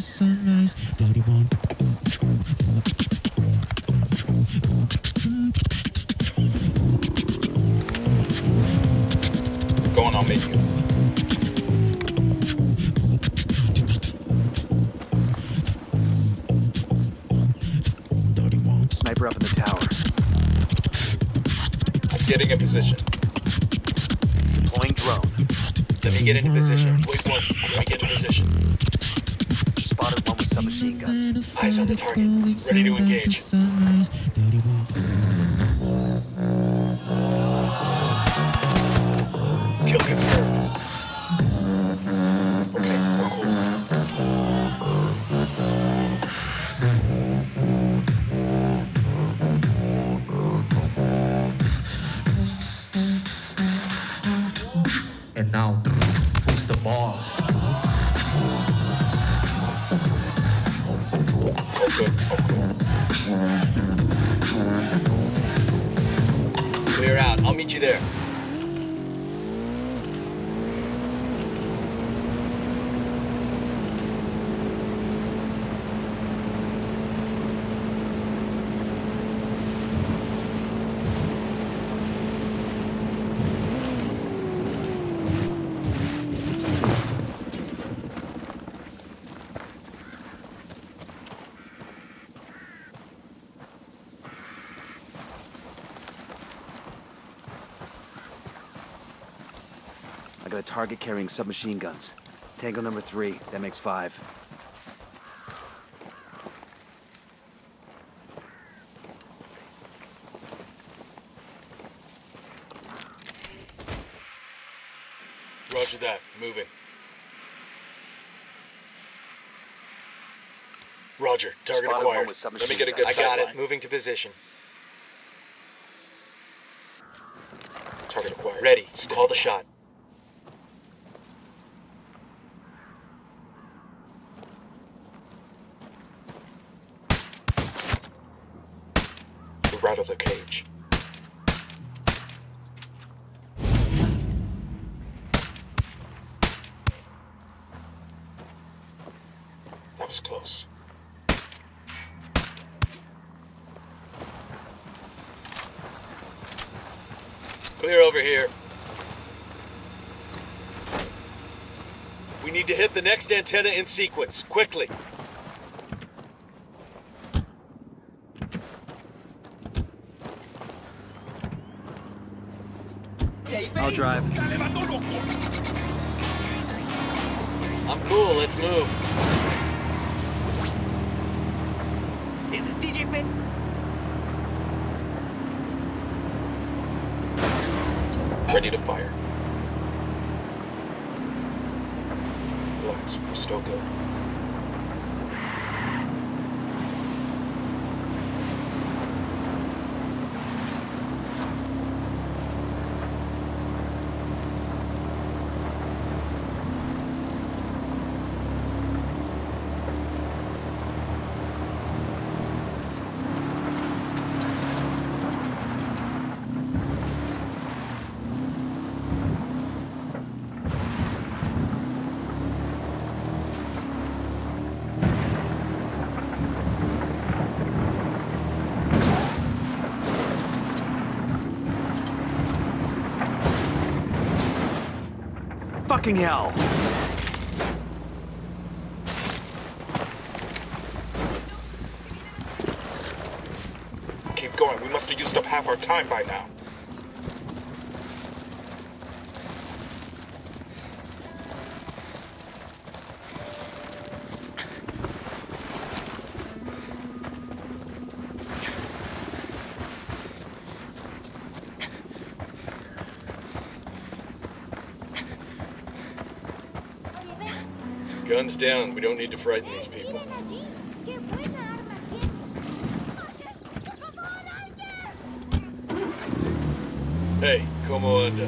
sound of the sunrise. Daddy want. Going on menu. Daddy. Sniper up in the tower. I'm getting in position. Deploying drone. Let me get into position. The target. Ready to engage. Target carrying submachine guns. Tango number three. That makes five. Roger that. Moving. Roger. Target Spotted acquired. Let me get a good. I got it. Moving to position. Target acquired. Ready. Call the shot. We're out of the cage. That was close. Clear over here. We need to hit the next antenna in sequence, quickly. I'll drive. I'm cool, let's move. This is DJ Pin. Ready to fire. Relax, we're still good. Fucking hell. Keep going, we must have used up half our time by now. Down, we don't need to frighten these people. Hey, como anda?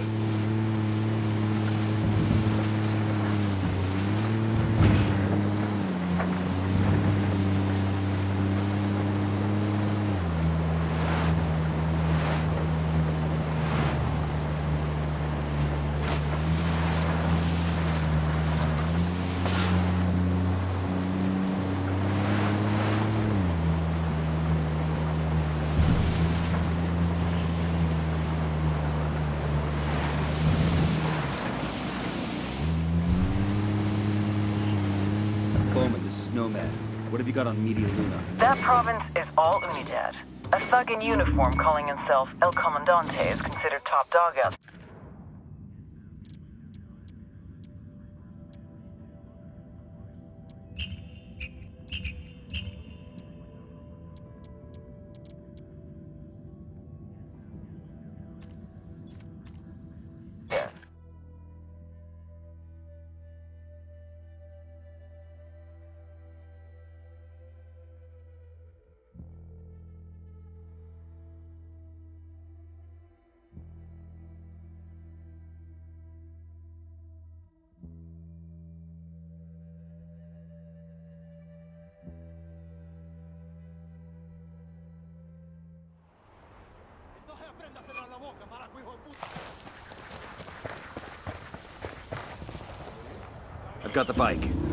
In uniform calling himself El Comandante is considered top dog out I've got the bike.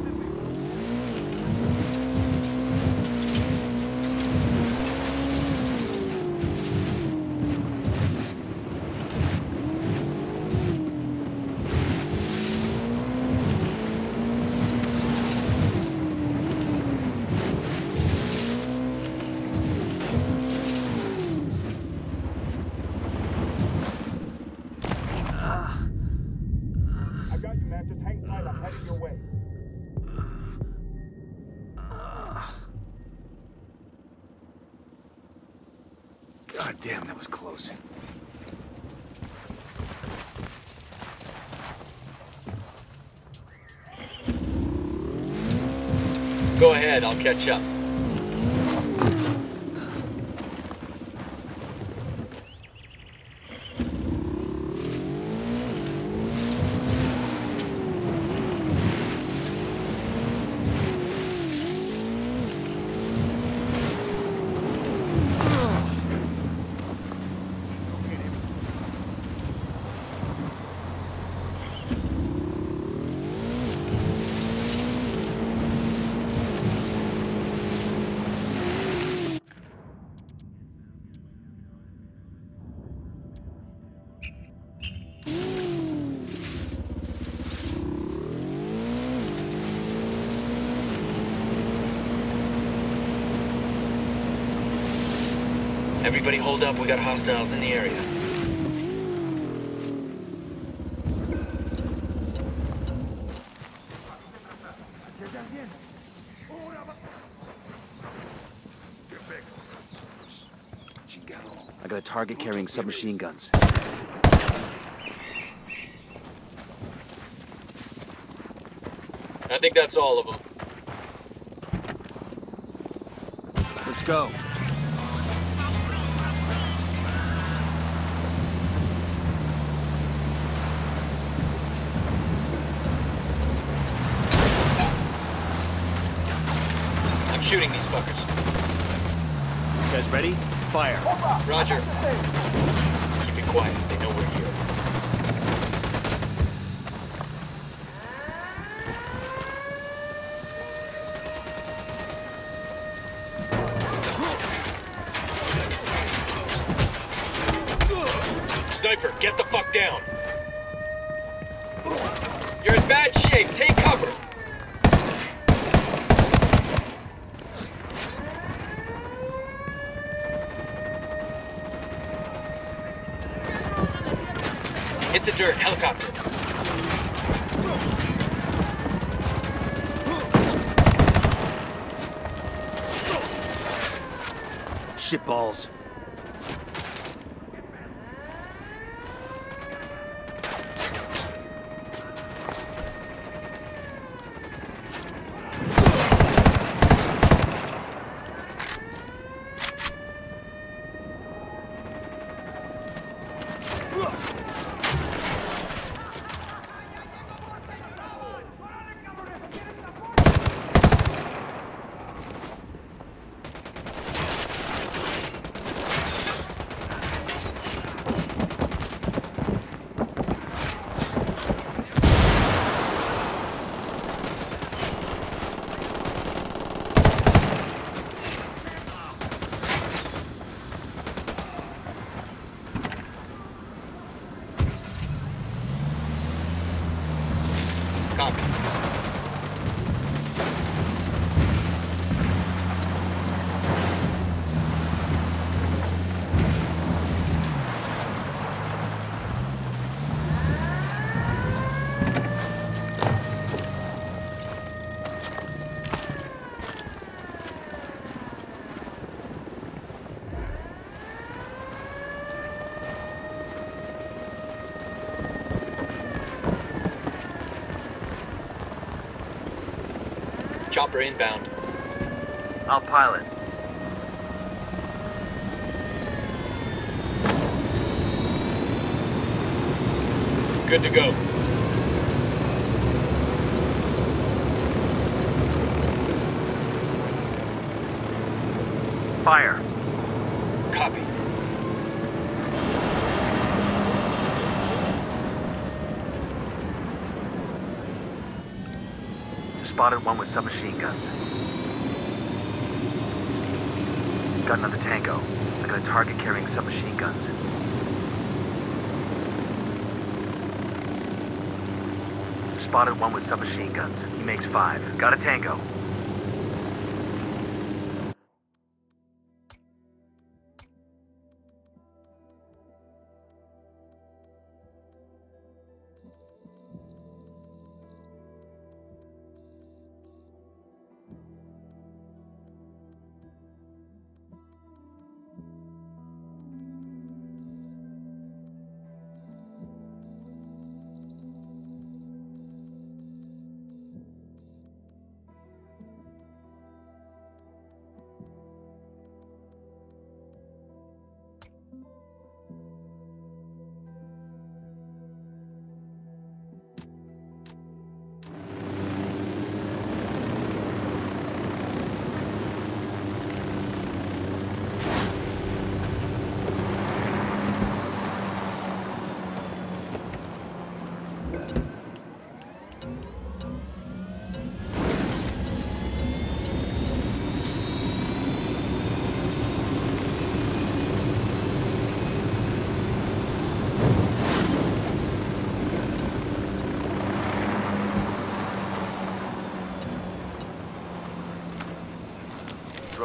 Catch up. Everybody hold up, we got hostiles in the area. I got a target carrying submachine guns. I think that's all of them. Let's go. Fire. Roger. Keep it quiet, they know Shit Chopper inbound. I'll pilot. Good to go. Fire. Copy. Spotted one with submachine guns. Got another tango. I got a target carrying submachine guns. Spotted one with submachine guns. He makes five. Got a tango.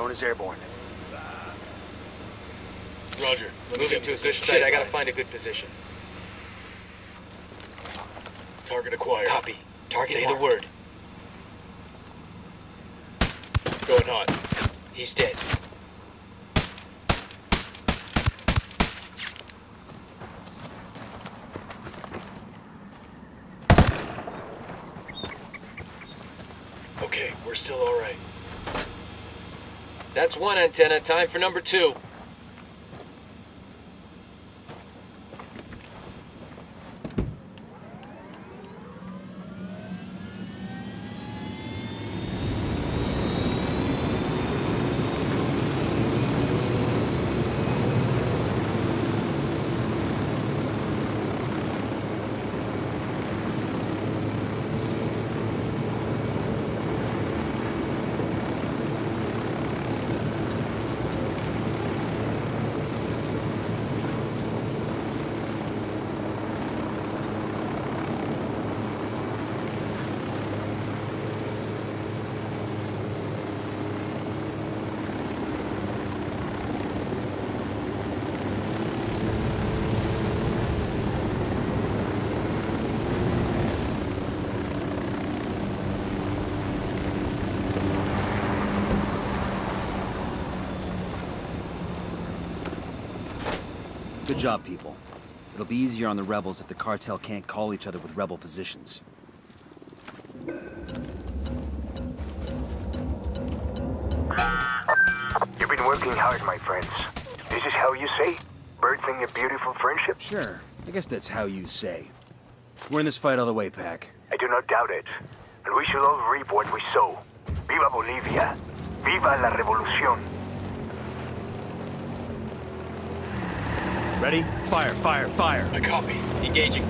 Drone is airborne. Roger. Let's Moving to a this good shit site. I gotta find a good position. Target acquired. Copy. Target Say marked. the word. Going hot. He's dead. Okay, we're still all right. That's one antenna. Time for number two. Job, people. It'll be easier on the rebels if the cartel can't call each other with rebel positions. You've been working hard, my friends. This is how you say? Birthing a beautiful friendship? Sure, I guess that's how you say. We're in this fight all the way, Pac. I do not doubt it. And we shall all reap what we sow. Viva Bolivia! Viva la revolución! Ready? Fire, fire, fire! I copy. Engaging.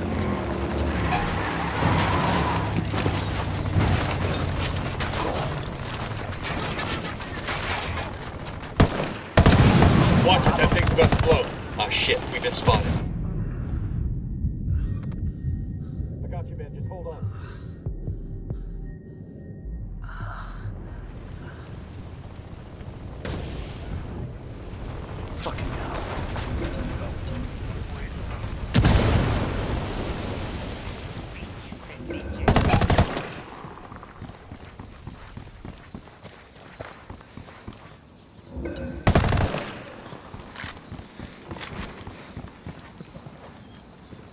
Watch it, that thing's about to blow. Oh shit, we've been spotted. I got you, man. Just hold on. Fucking hell.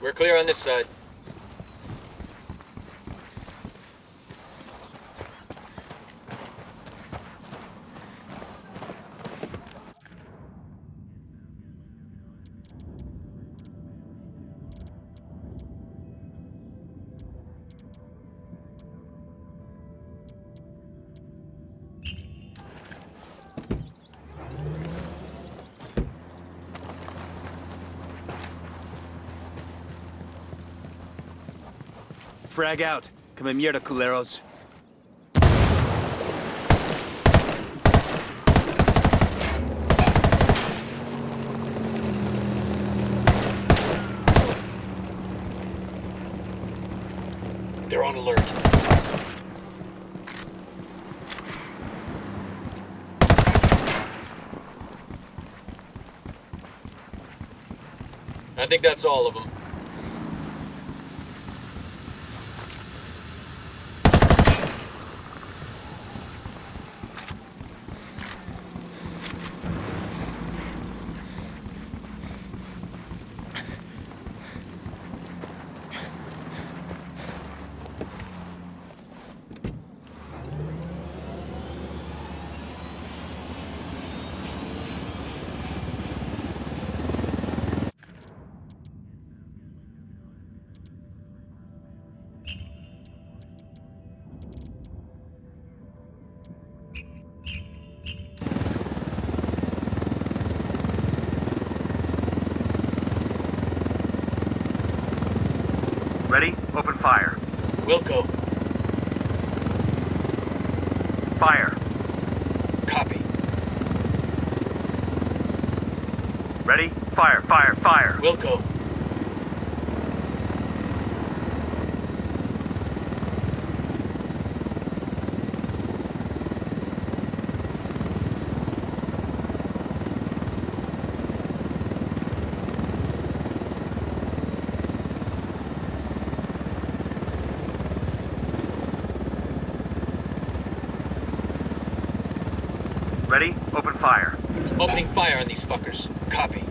We're clear on this side. Frag out. Come here, mierda, culeros. They're on alert. I think that's all of them. Wilco, Fire. copy. Ready? Fire, fire, fire. Wilco, Ready? Open fire. Opening fire on these fuckers. Copy.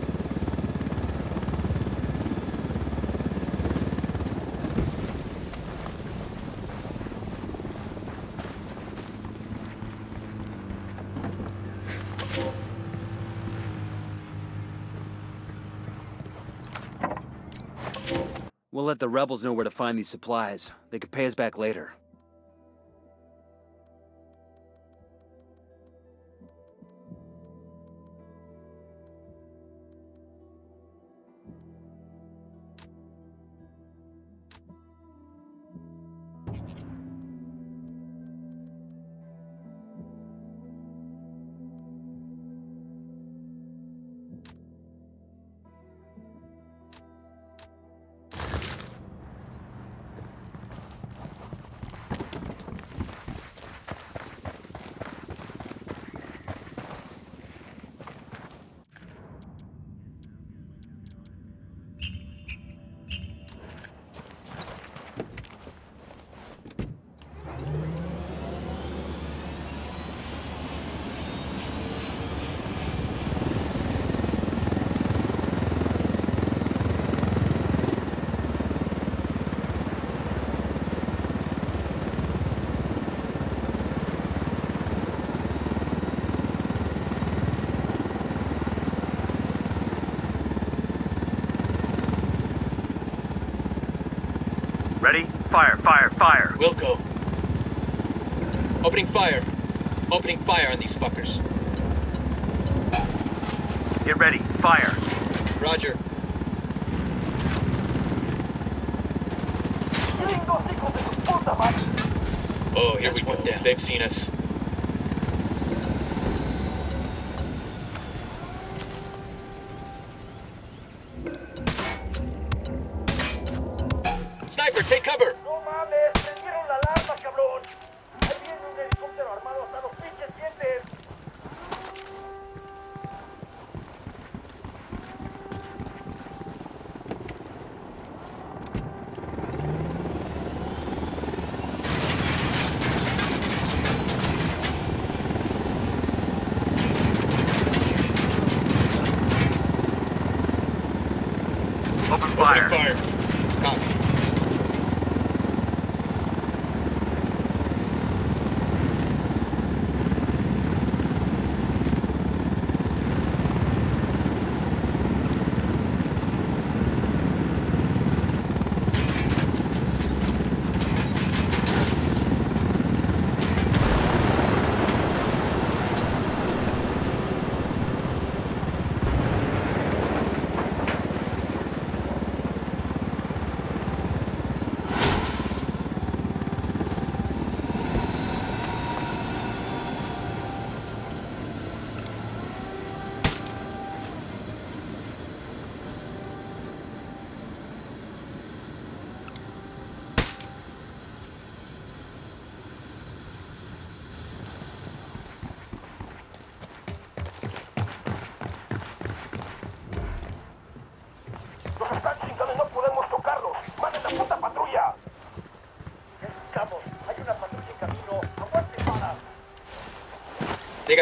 We'll let the rebels know where to find these supplies. They could pay us back later. Ready? Fire, fire, fire. Wilco. Opening fire. Opening fire on these fuckers. Get ready. Fire. Roger. Oh, here we go. They've seen us.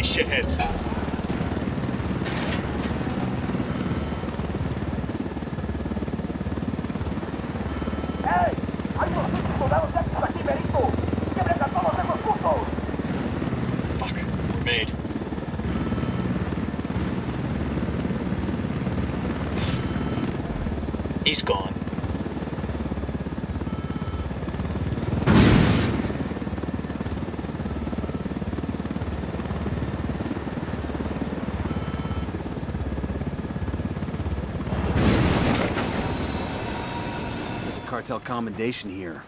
We're made. He's gone. There's a cartel commendation here.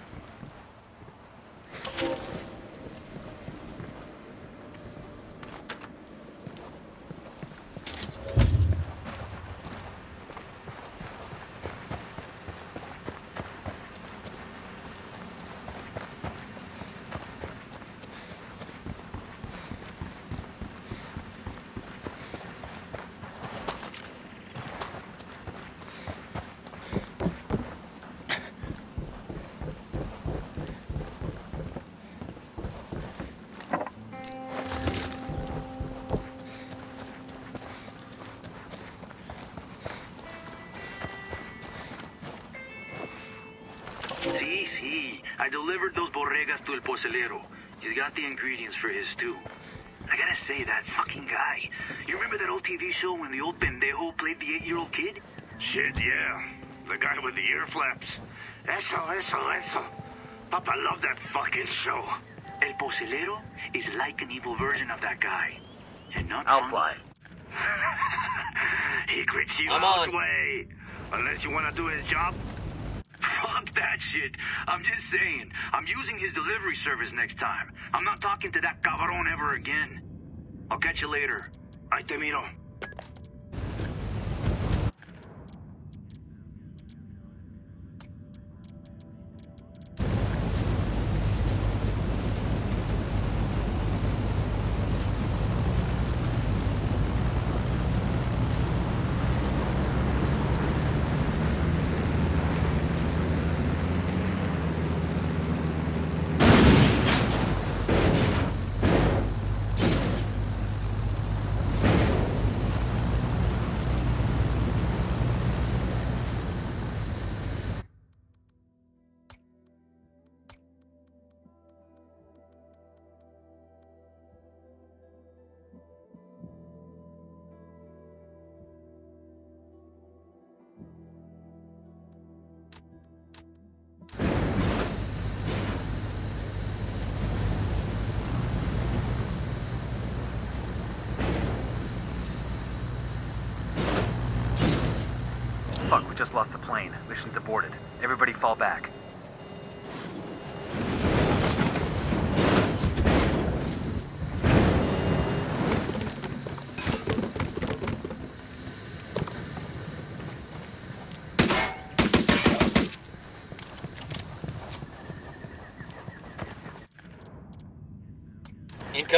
Borregas to El Pozolero. He's got the ingredients for his stew. I gotta say, that fucking guy. You remember that old TV show when the old pendejo played the eight-year-old kid? Shit, yeah. The guy with the ear flaps. Eso, eso, eso. Papa loved that fucking show. El Pozolero is like an evil version of that guy. And not I'll fly. he quits you I'm out on. way. Unless you want to do his job. Fuck that shit. I'm just saying. I'm using his delivery service next time. I'm not talking to that cabron ever again. I'll catch you later. Ahí te miro.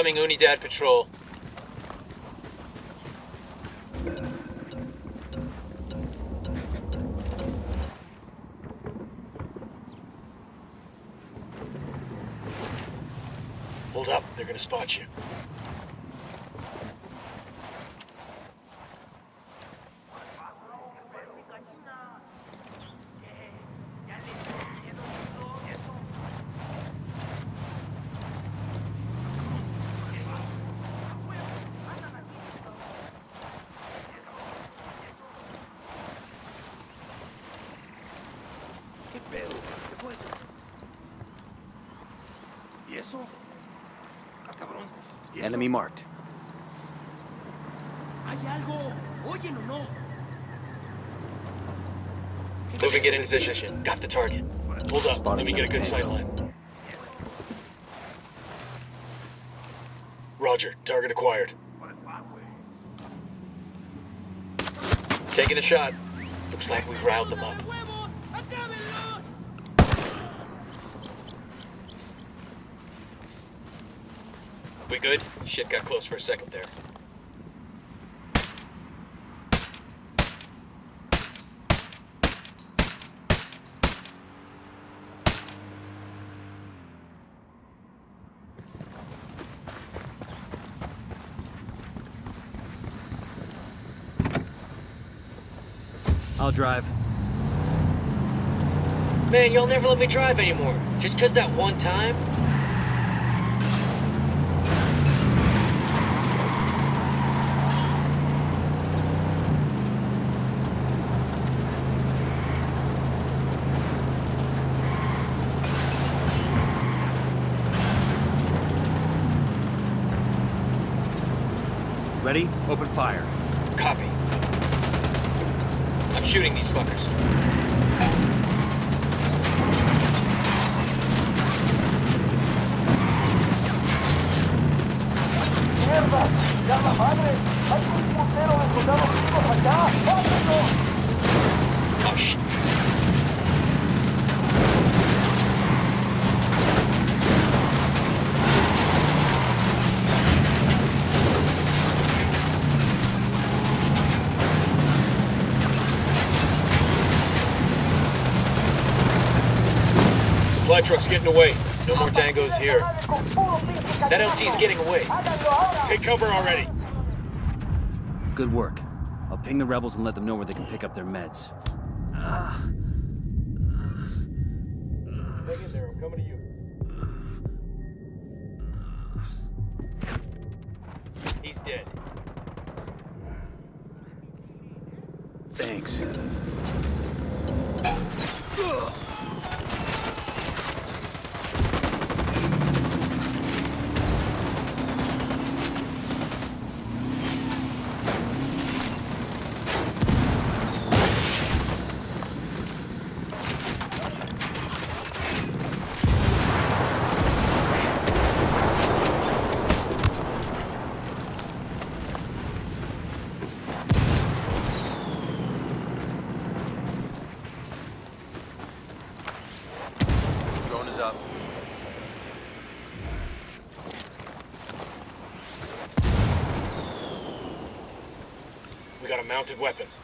Incoming Unidad patrol. Hold up. They're gonna spot you. Eso? ¿Y eso? Cabrón. Enemy marked. ¿Hay algo? ¿Oyen o no? Moving in position. Got the target. Hold up. Spotted Let me get a good another sight line. Roger. Target acquired. Taking a shot. Looks like we've riled them up. ¡Huevos! ¡Acábenlo! We good? Shit got close for a second there. I'll drive. Man, y'all never let me drive anymore. Just 'cause that one time? Ready? Open fire. Truck's getting away. No more tangos here. That LT's getting away. Take cover already. Good work. I'll ping the rebels and let them know where they can pick up their meds. Mounted weapon.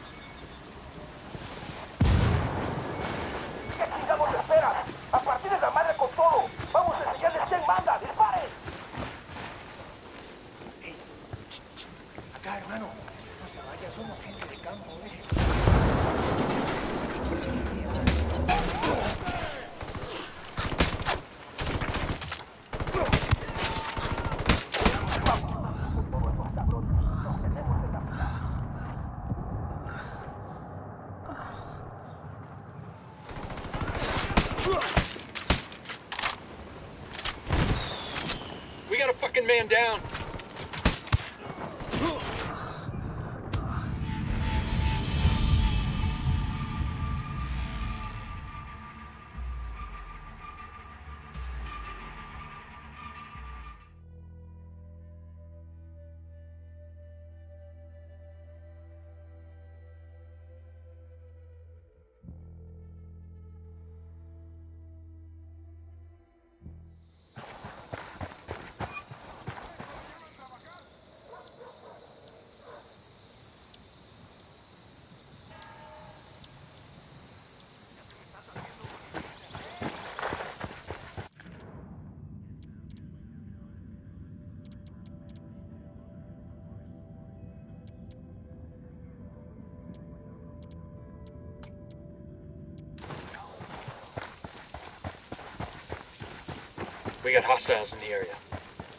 We got hostiles in the area.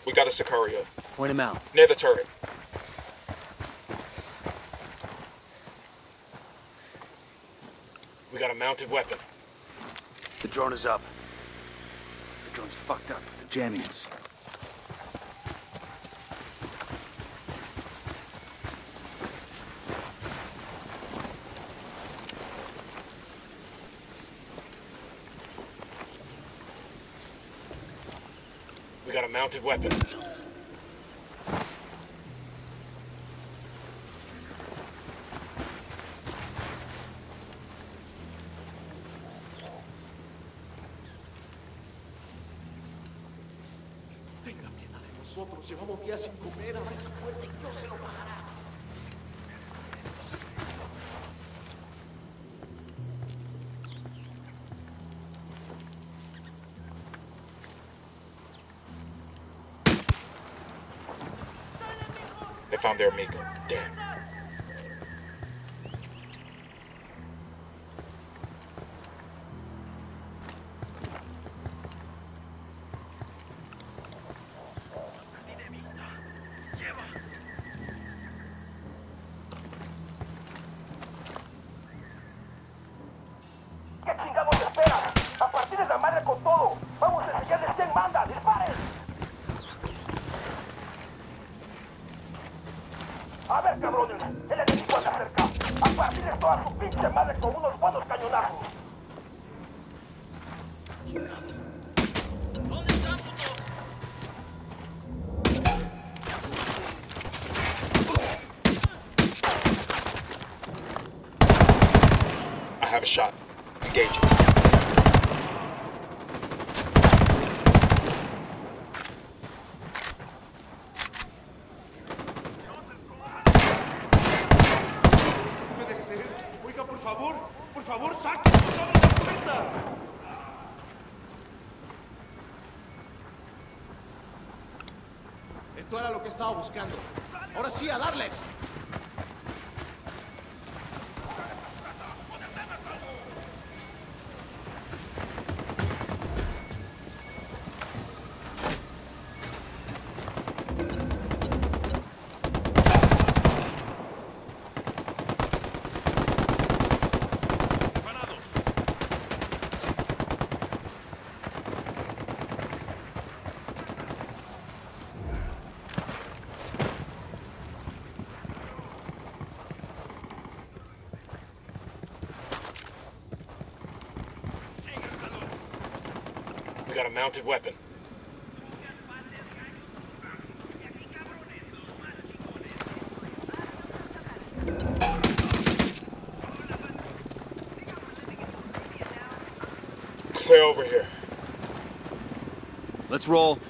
We got a Sicario. Point him out. Near the turret. We got a mounted weapon. The drone is up. The drone's fucked up. They're jamming us. Mounted weapon. Piedad de nosotros. Llevamos días sin comer. Abre esa puerta y Dios se lo pagará. Found their amigo. Damn. Ahora sí, a darles. Mounted weapon. Clear over here. Let's roll.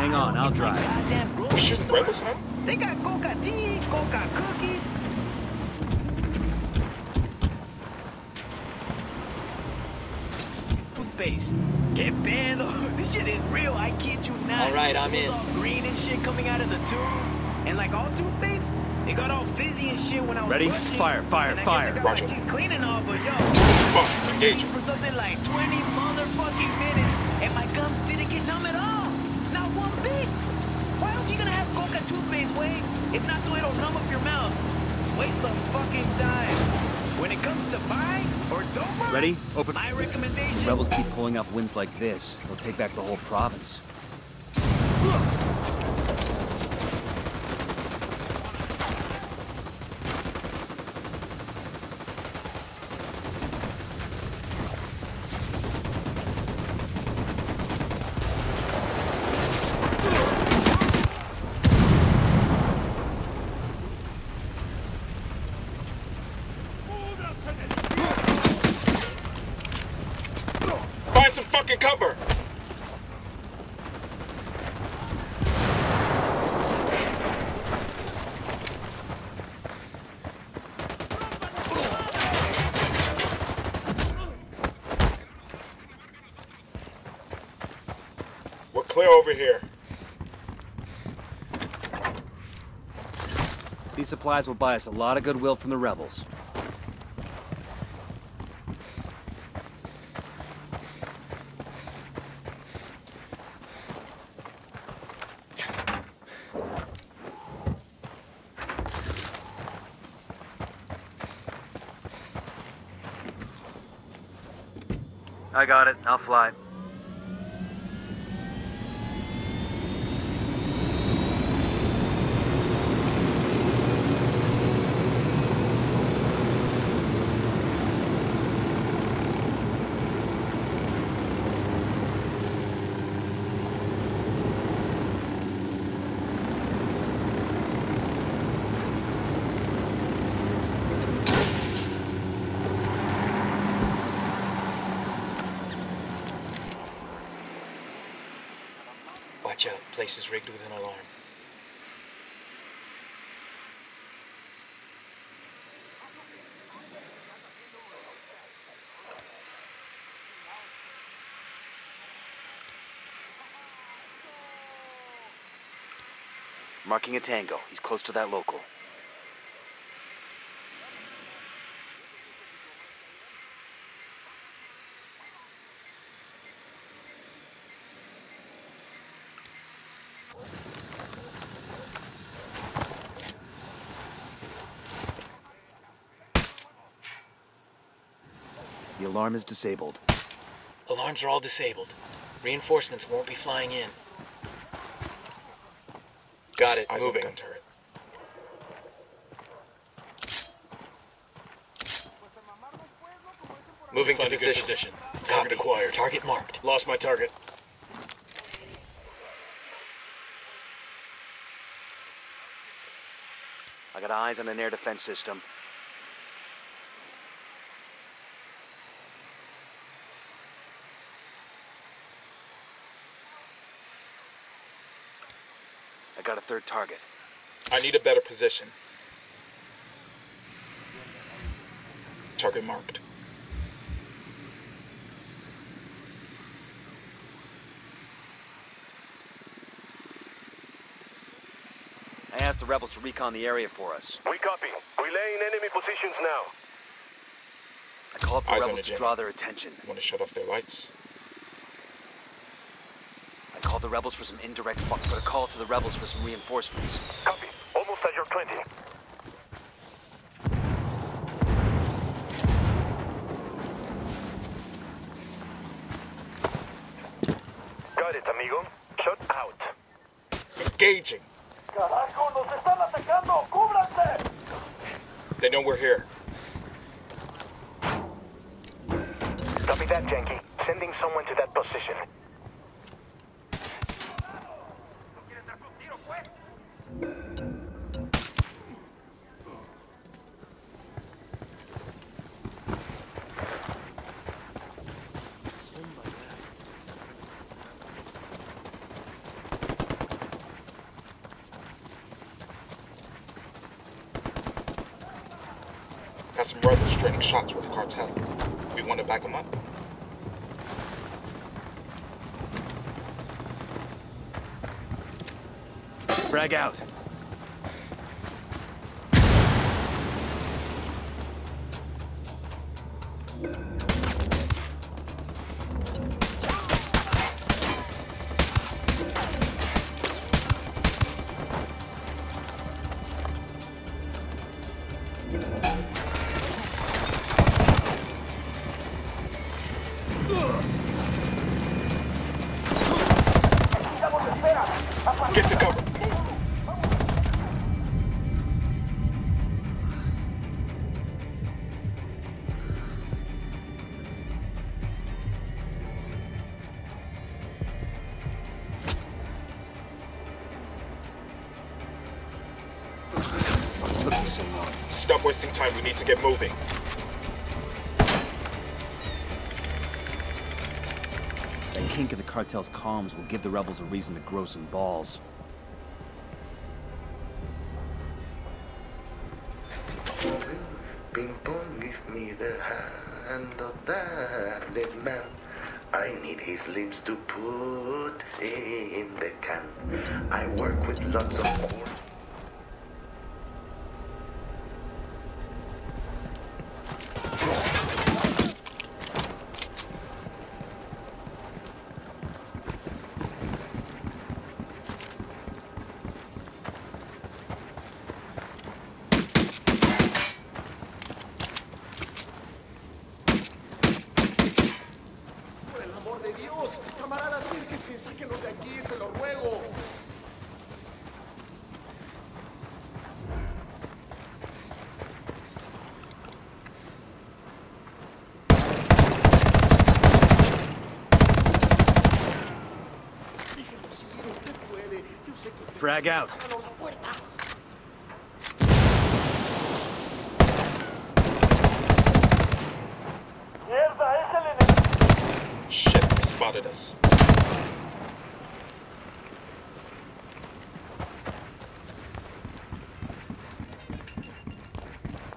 Hang on, I'll drive. We shooting rebels now? They got coca tea, coca cookies. Toothpaste. Que pedo. This shit is real. I kid you not. All right, I'm in. all green and shit coming out of the tube. And like all toothpaste, it got all fizzy and shit when I was Ready? brushing. Fire, fire, and I fire. Guess I got Roger. my teeth clean all, but yo. Fuck, engage. For something like 20 Waste fucking time. When it comes to buy or don't buy, Ready? Open. my recommendation. Rebels keep pulling off wins like this. They'll take back the whole province. over here. These supplies will buy us a lot of goodwill from the rebels. I got it. I'll fly. Place is rigged with an alarm. Marking a tango. He's close to that local. Alarm is disabled. Alarms are all disabled. Reinforcements won't be flying in. Got it. Eyes on Moving. gun turret. Moving to Find a good position. position. Target acquired. Target marked. Lost my target. I got eyes on an air defense system. Got a third target. I need a better position. Target marked. I asked the rebels to recon the area for us. We copy. Relaying enemy positions now. I call up the Eyes rebels to draw their attention. Want to shut off their lights? I the rebels for some indirect fu- put a call to the rebels for some reinforcements. Copy. Almost at your 20. Got it, amigo. Shut out. Engaging. ¡Carajo! ¡Nos están atacando! ¡Cúbranse! They know we're here. Copy that, Janky. Sending someone to that position. Got some rebels trading shots with the cartel. We want to back them up? Frag out. Wasting time. We need to get moving. That kink in the cartel's comms will give the rebels a reason to grow some balls. Ping pong, give me the hand of that dead man. I need his lips to put in the can. I work with lots of Frag out. Ábranos la puerta. ¡Mierda, es el enemigo! Shit, they spotted us.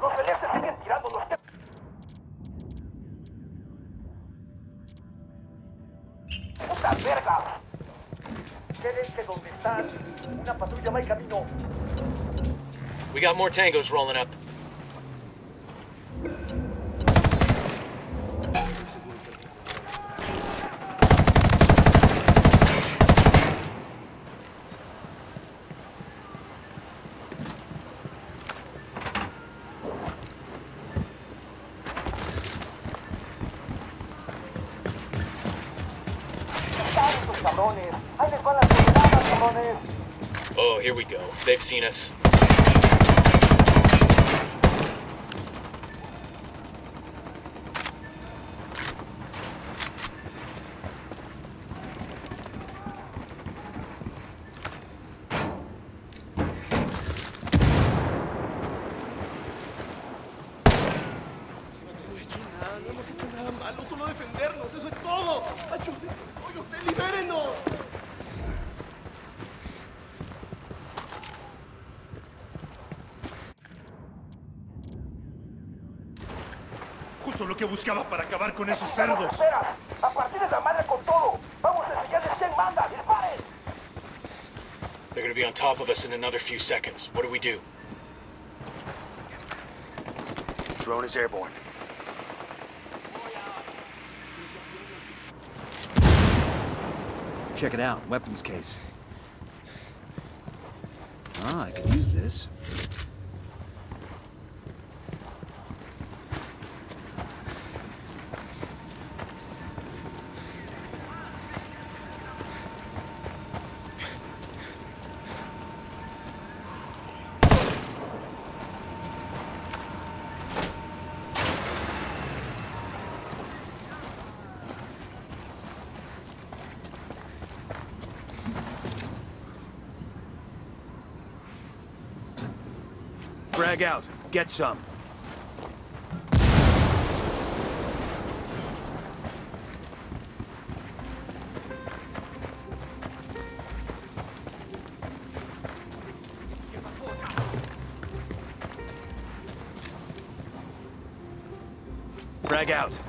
Los celestes siguen tirando los te- ¡Putas vergas! Quédense donde están. Una patrulla va camino. We got more tangos rolling up. Here we go. They've seen us. No hemos hecho nada, no hemos hecho nada malo, solo defendernos, eso es todo. Ayúdenos, oiga usted, libérenos. Justo lo que buscaba para acabar con esos cerdos. Espera, a partir de la madre con todo. Vamos a enseñarles quién manda. ¡Disparen! They're gonna be on top of us in another few seconds. What do we do? Drone is airborne. Check it out, weapons case. Ah, I could use this. Frag out. Get some. Frag out.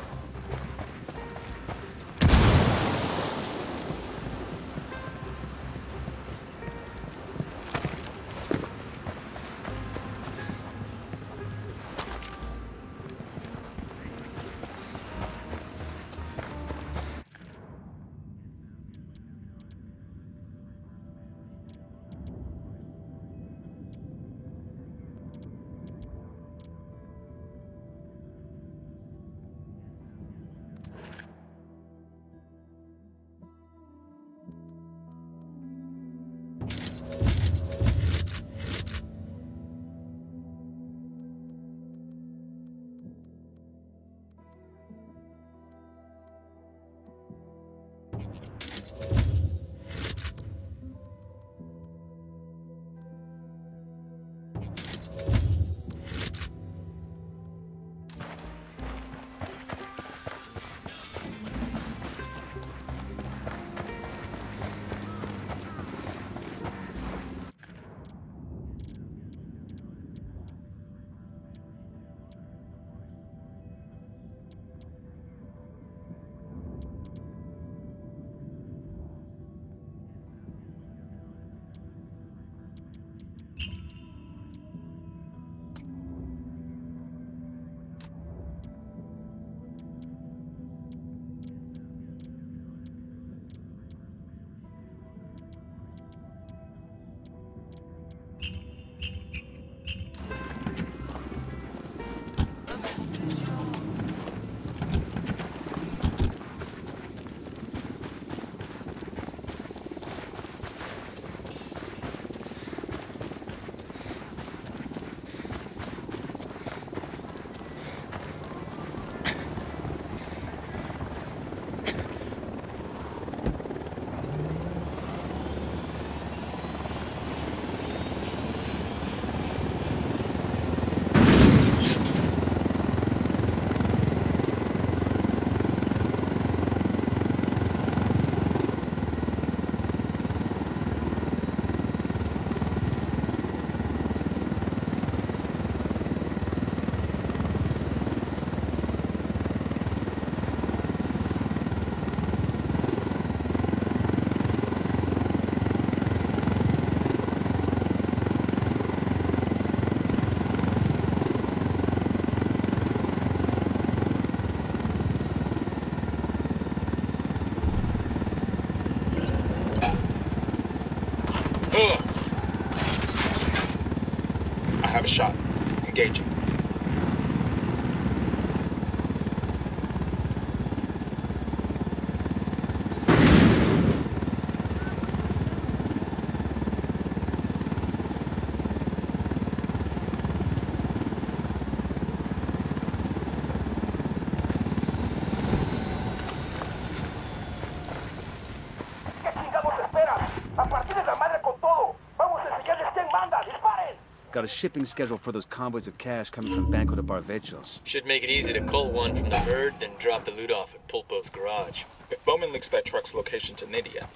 ¡Disparen! Got a shipping schedule for those convoys of cash coming from Banco de Barvechos. Should make it easy to cull one from the herd, then drop the loot off at Pulpo's garage. If Bowman links that truck's location to Nidia,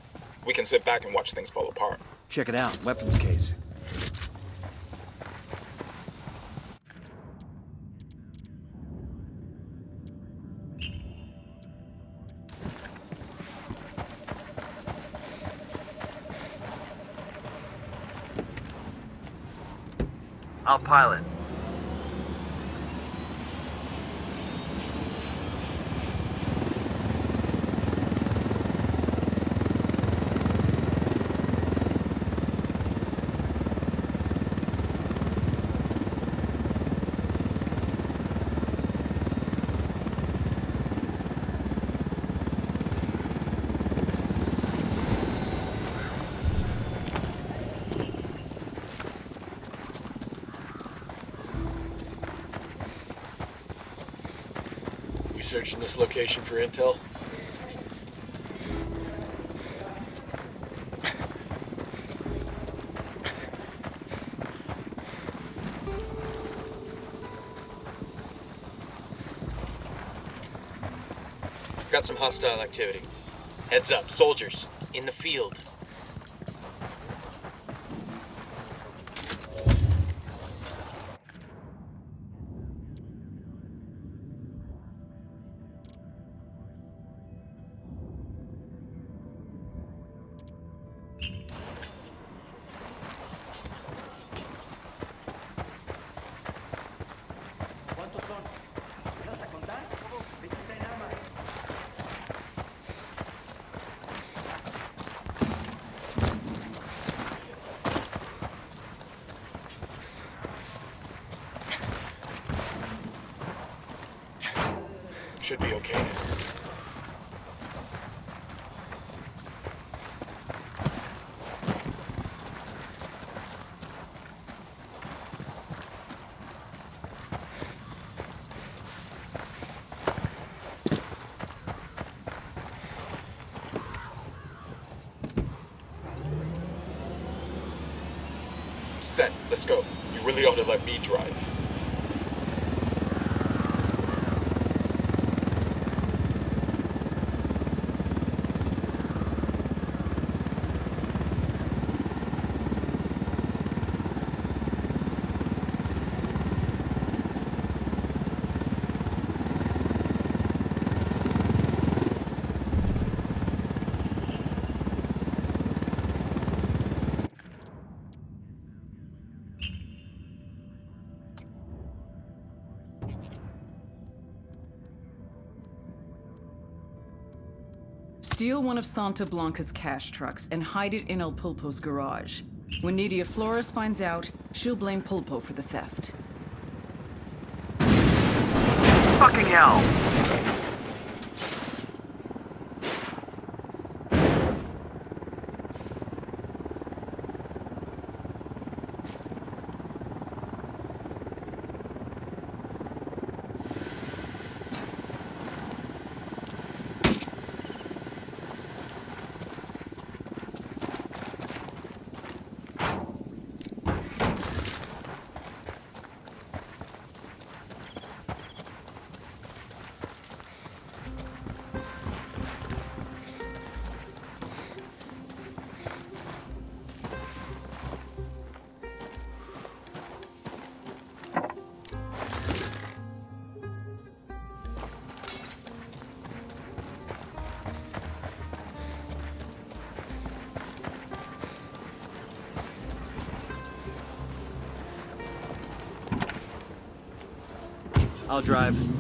we can sit back and watch things fall apart. Check it out, weapons case. Pilot. Searching this location for intel? Got some hostile activity. Heads up, soldiers, in the field. Steal one of Santa Blanca's cash trucks and hide it in El Pulpo's garage. When Nidia Flores finds out, she'll blame Pulpo for the theft. Fucking hell! I'll drive.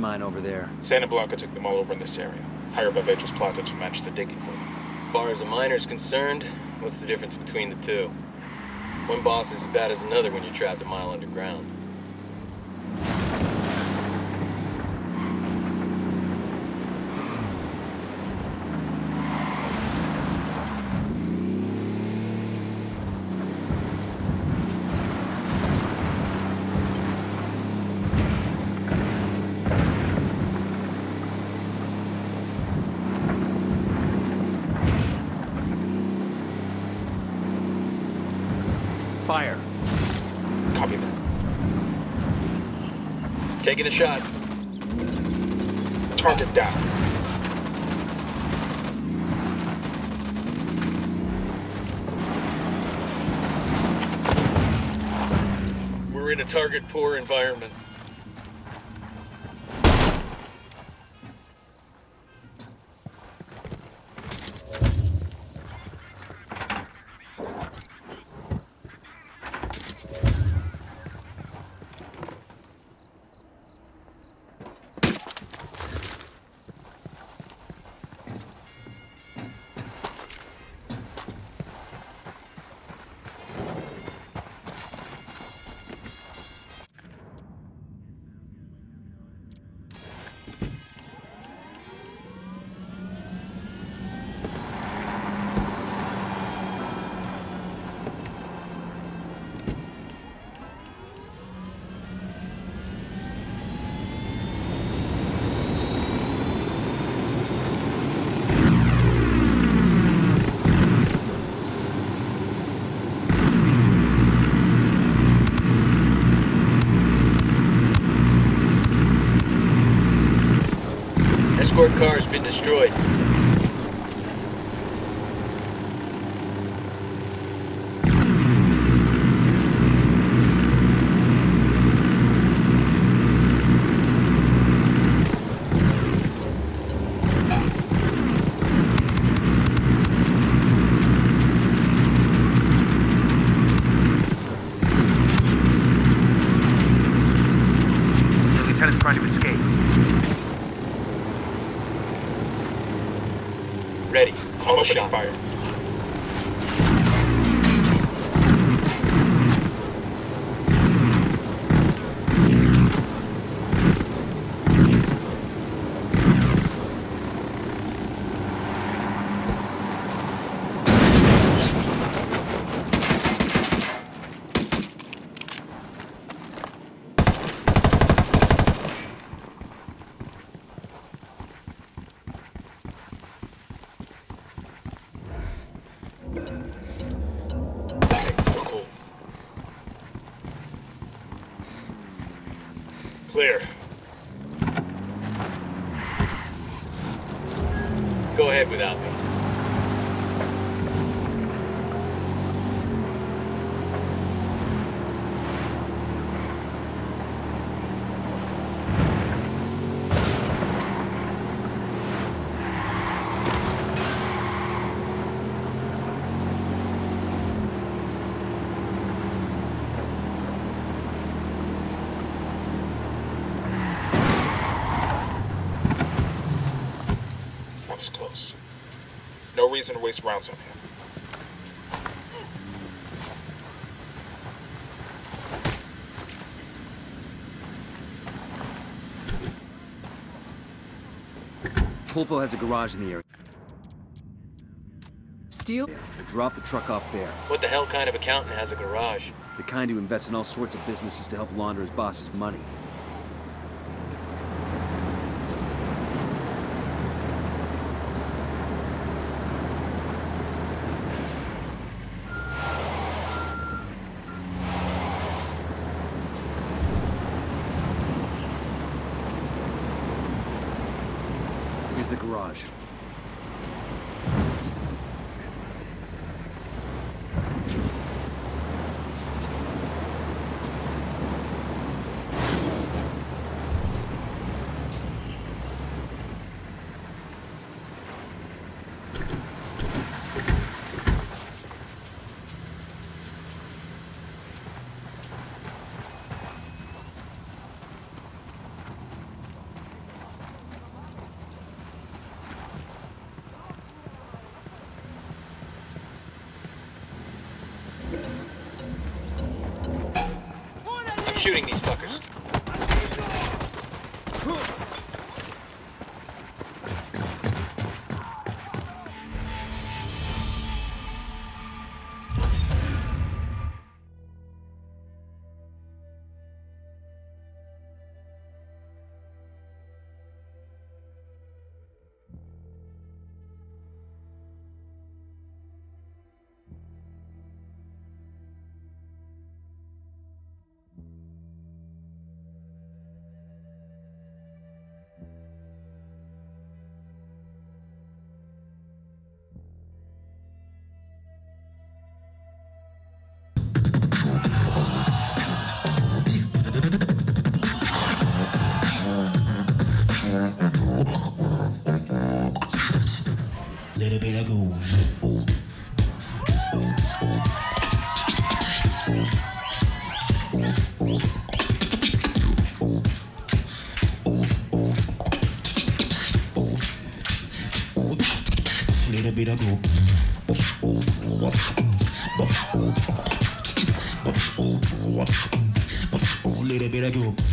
Mine over there. Santa Blanca took them all over in this area. Higher Babeja's plotted to match the digging for them. As far as the miner's concerned, what's the difference between the two? One boss is as bad as another when you're trapped a mile underground. Fire. Copy that. Taking a shot. Target down. We're in a target poor environment. Escort car's been destroyed. The lieutenant's trying to escape. Ready. Call a shot. Fire. Okay, we're cool. Clear. Go ahead without me. That was close. No reason to waste rounds on him. Pulpo has a garage in the area. Steal? Drop the truck off there. What the hell kind of accountant has a garage? The kind who invests in all sorts of businesses to help launder his boss's money. Little bit of gold. Little bit of gold. Little bit of gold.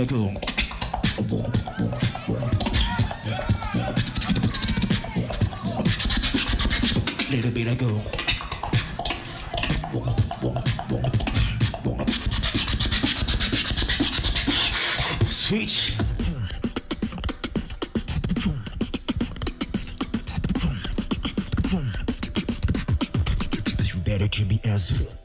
Little bit of go. Little bit of go. Switch. You better keep me as better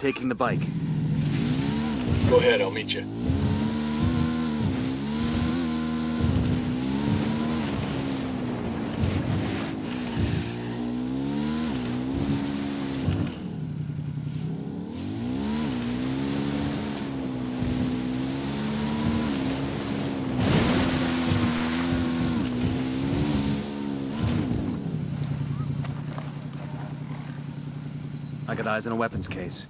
taking the bike. Go ahead, I'll meet you. I got eyes on a weapons case.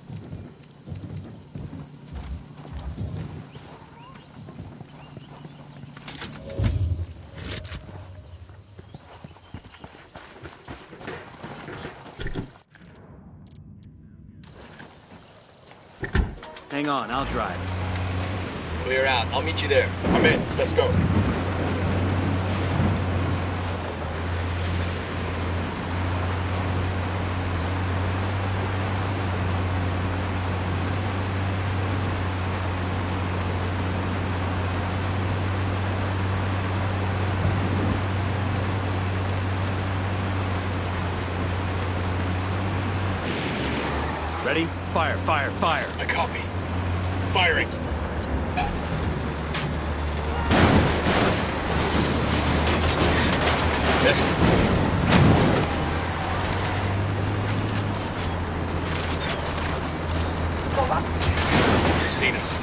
On, I'll drive. Clear out. I'll meet you there. I'm in. Let's go. Ready? Fire, fire, fire. I copy. Firing. Let's go. They've seen us.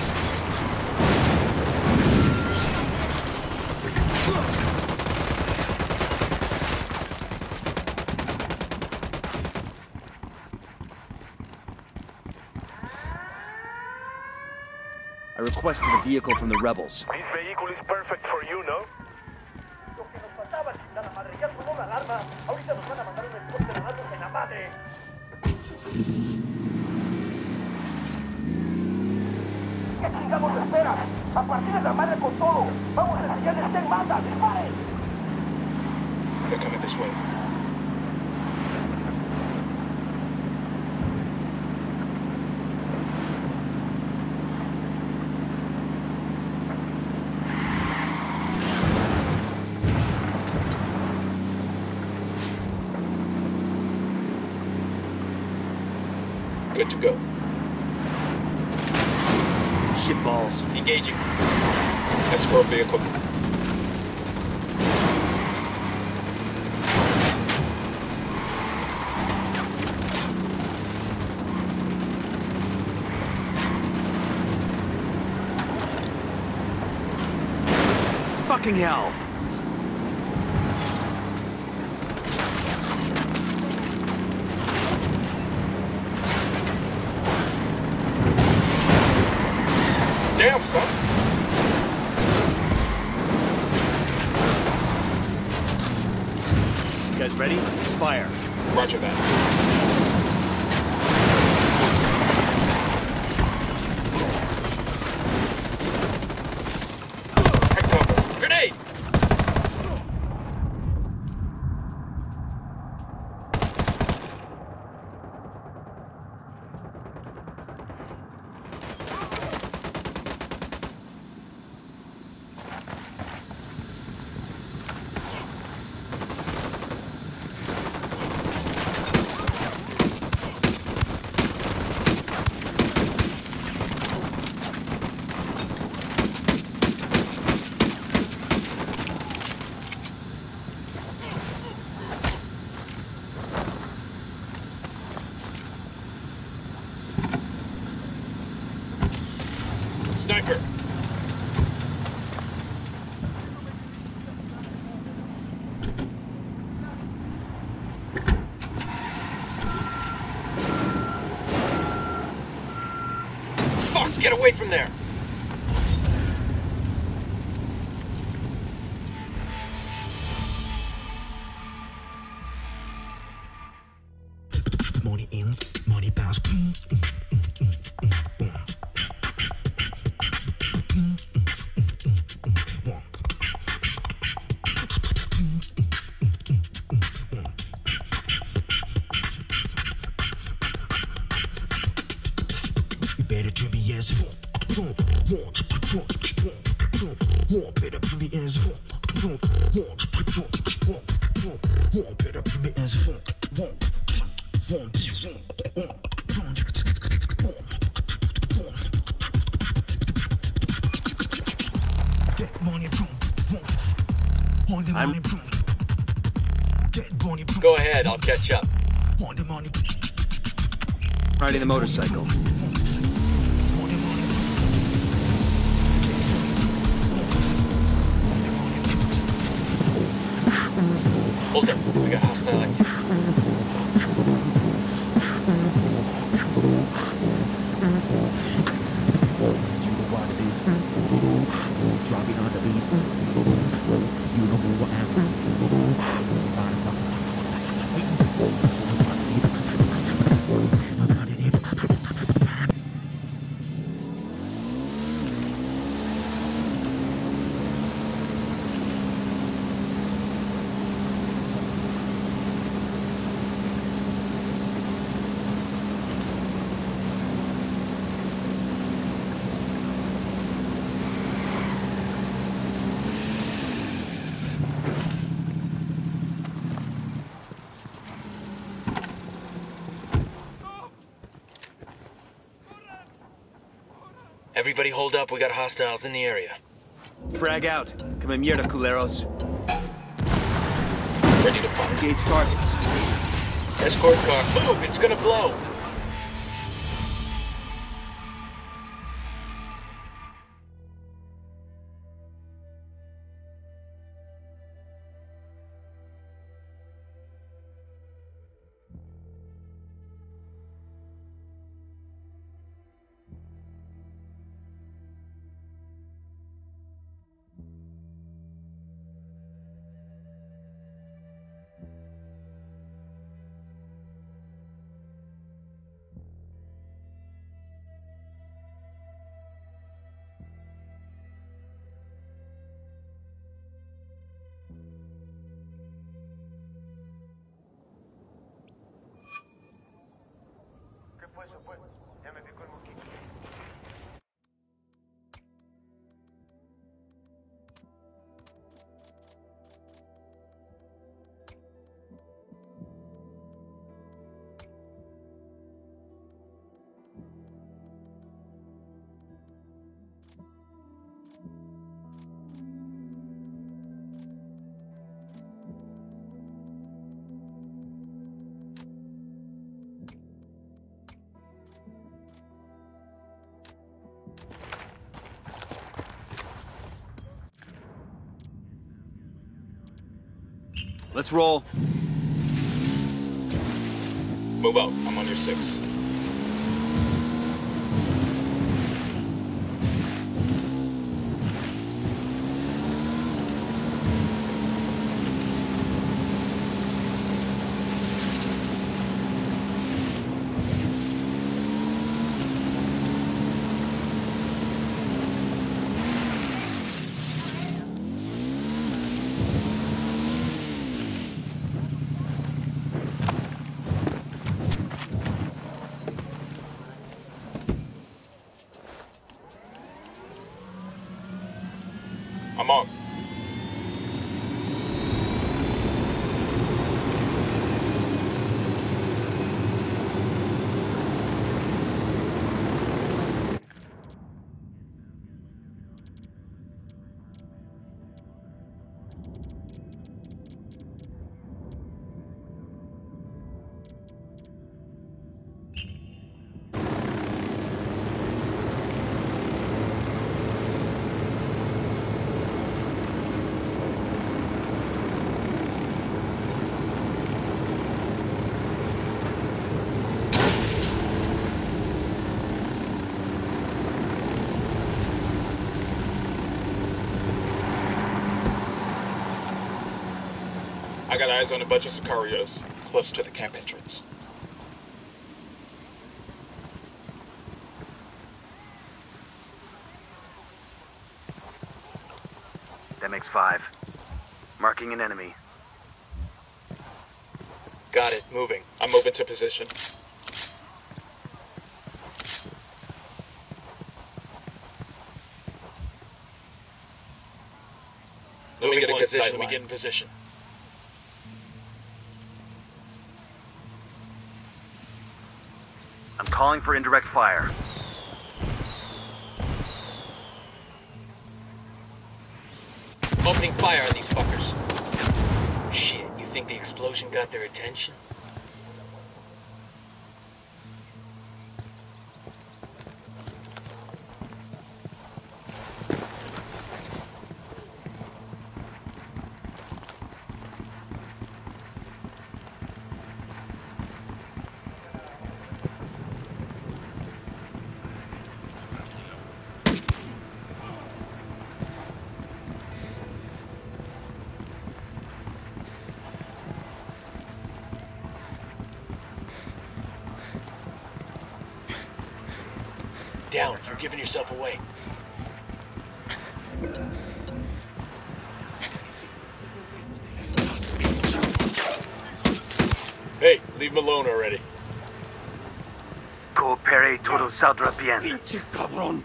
I requested a vehicle from the rebels. This vehicle is fucking hell. get away motorcycle. Everybody hold up, we got hostiles in the area. Frag out. Come in mierda, culeros. Ready to fire. Engage targets. Escort car. Move, it's gonna blow. Let's roll. Move out. I'm on your six. I'm on. I got eyes on a bunch of Sicarios close to the camp entrance. That makes five. Marking an enemy. Got it. Moving. I'm moving to position. Let me get a position. Let me get in position. Calling for indirect fire. Opening fire on these fuckers. Shit, you think the explosion got their attention? Yourself away. Hey, leave him alone already. Coopere todo saldrá bien. Pinche cabrón.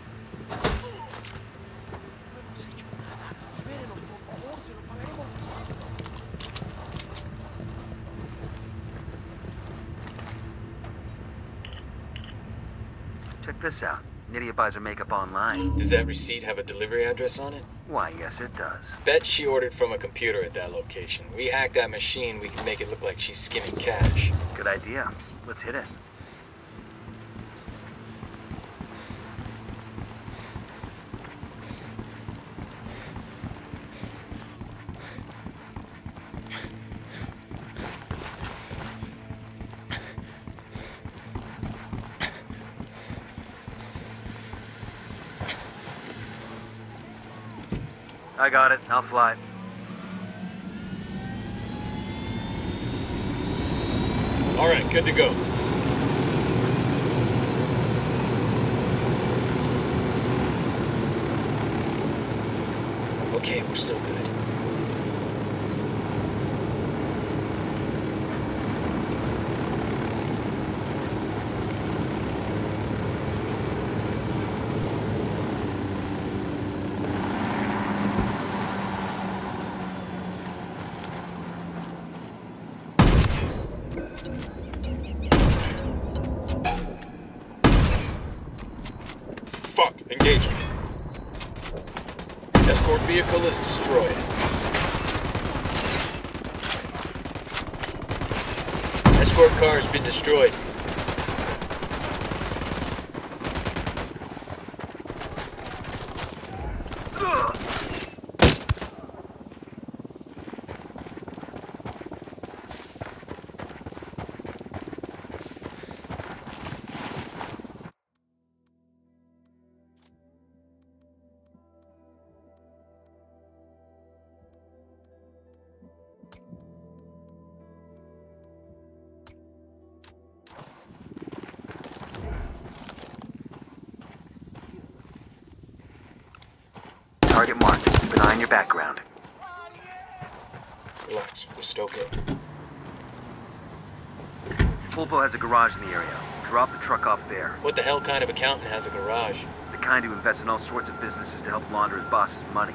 Check this out. Her makeup online. Does that receipt have a delivery address on it? Why, yes, it does. Bet she ordered from a computer at that location. We hack that machine, we can make it look like she's skimming cash. Good idea. Let's hit it. I'll fly. All right, good to go. Target marked. Keep an eye on your background. Relax. We're still good. Pulpo has a garage in the area. Drop the truck off there. What the hell kind of accountant has a garage? The kind who invests in all sorts of businesses to help launder his boss's money.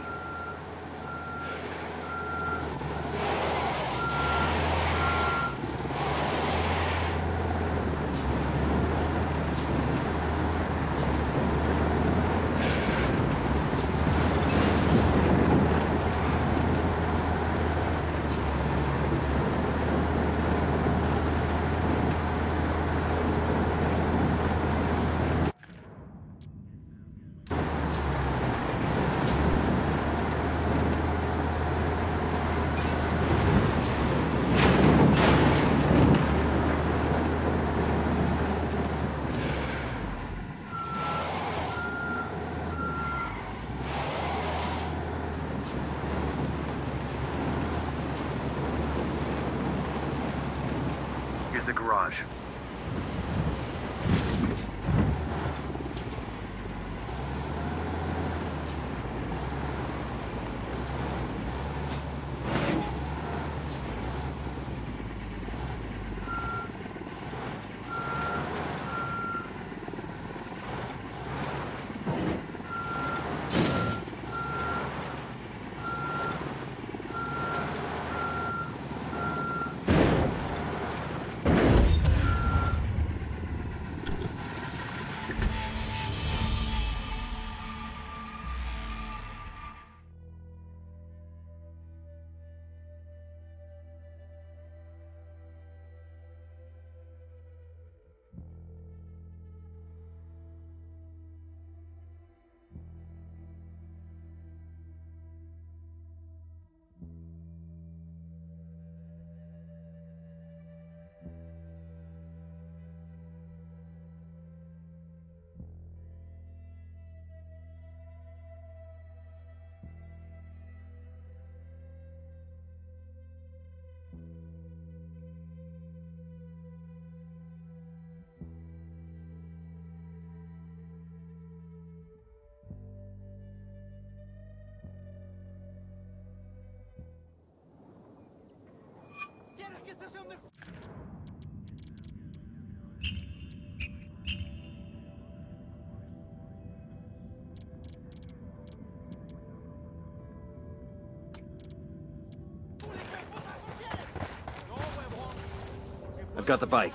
I've got the bike.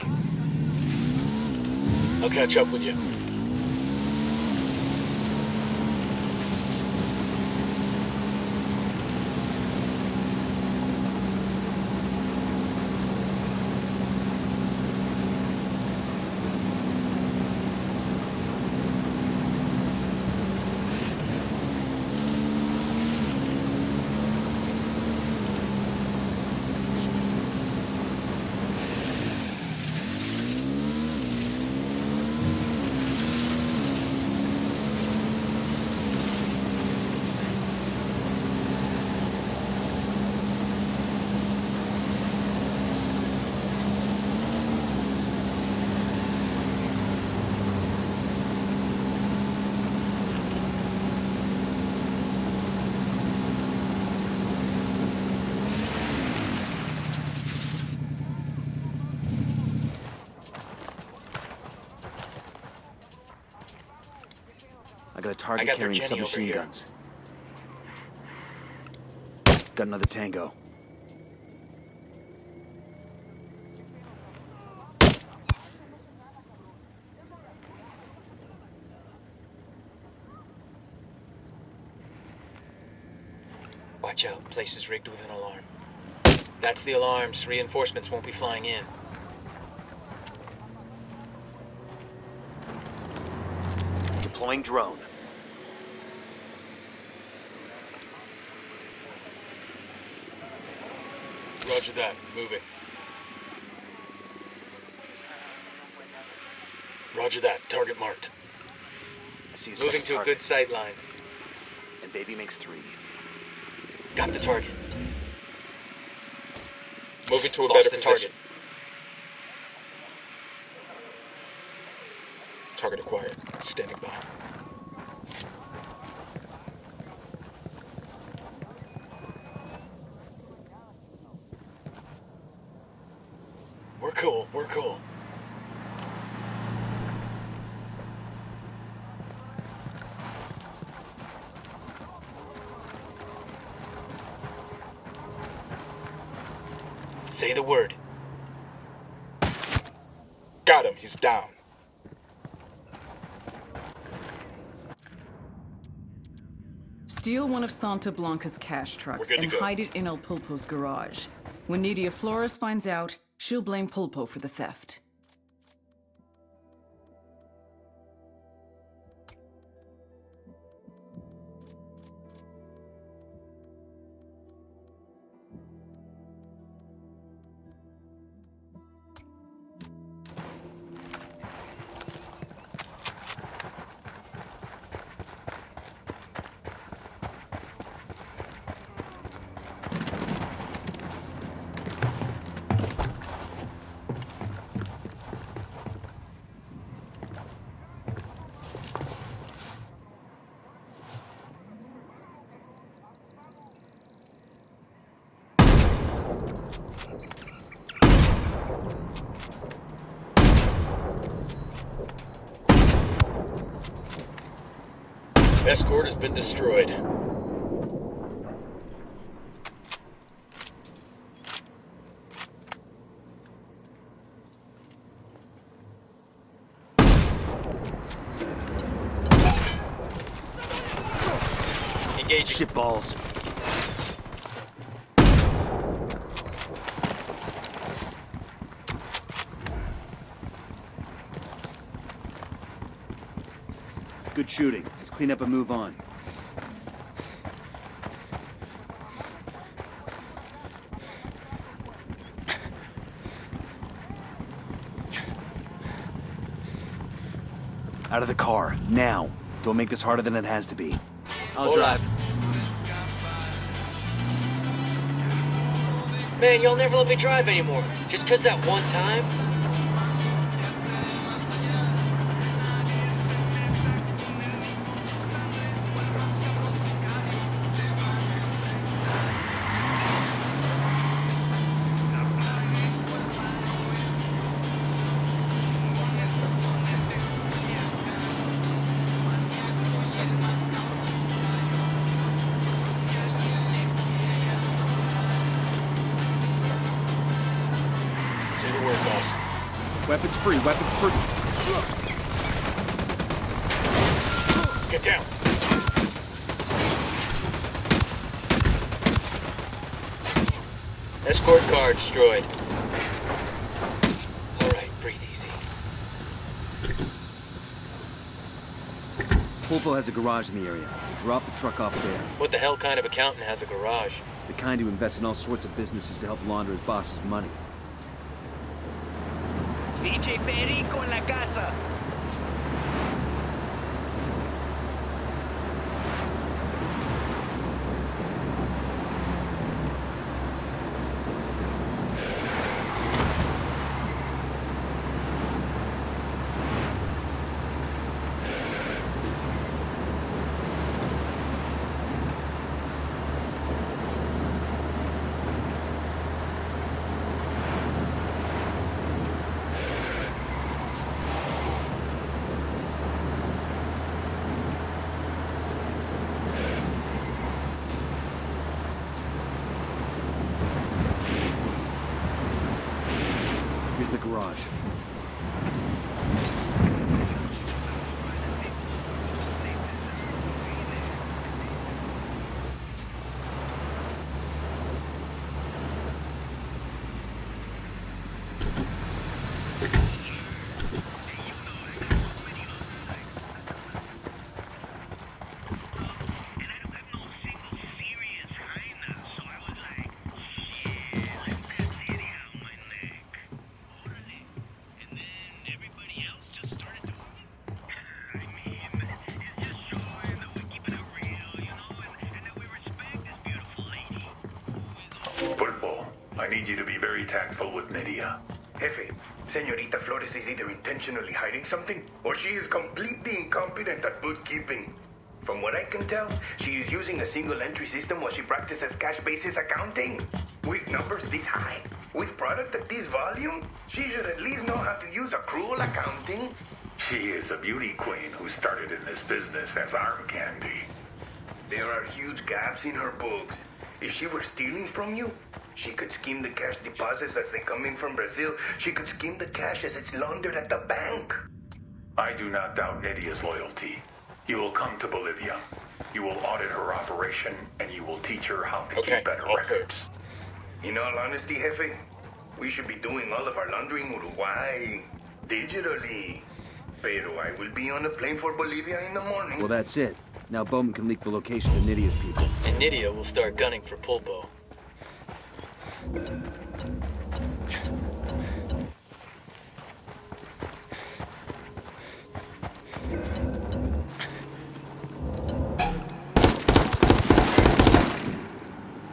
I'll catch up with you. A target carrying submachine guns. Got another tango. Watch out. Place is rigged with an alarm. That's the alarms. Reinforcements won't be flying in. Deploying drone. Roger that. Moving. Roger that. Target marked. I see Moving second to a good sight line. And baby makes three. Got the target. Moving to a Lost better the position. target. Target acquired. Standing by. Cool. We're cool. Say the word. Got him. He's down. Steal one of Santa Blanca's cash trucks We're good to and hide it in El Pulpo's garage. When Nidia Flores finds out, she'll blame Pulpo for the theft. Been destroyed. Engaging. Shit balls. Good shooting. Let's clean up and move on. Out of the car, now. Don't make this harder than it has to be. I'll Hold drive. Man, y'all never let me drive anymore. Just 'cause that one time? Has a garage in the area. Drop the truck off there. What the hell kind of accountant has a garage? The kind who invests in all sorts of businesses to help launder his boss's money. DJ Perico en la casa. Here's the garage. Pulpo, I need you to be very tactful with Nidia. Jefe, Senorita Flores is either intentionally hiding something, or she is completely incompetent at bookkeeping. From what I can tell, she is using a single entry system while she practices cash basis accounting. With numbers this high, With product at this volume, she should at least know how to use accrual accounting. She is a beauty queen who started in this business as arm candy. There are huge gaps in her books. If she were stealing from you, she could scheme the cash deposits as they come in from Brazil. She could scheme the cash as it's laundered at the bank. I do not doubt Nidia's loyalty. You will come to Bolivia. You will audit her operation, and you will teach her how to Okay, keep better all records. In all honesty, Jefe, we should be doing all of our laundry in Uruguay digitally. Pero I will be on a plane for Bolivia in the morning. Well, that's it. Now Bowman can leak the location to Nidia's people. And Nidia will start gunning for Pulpo.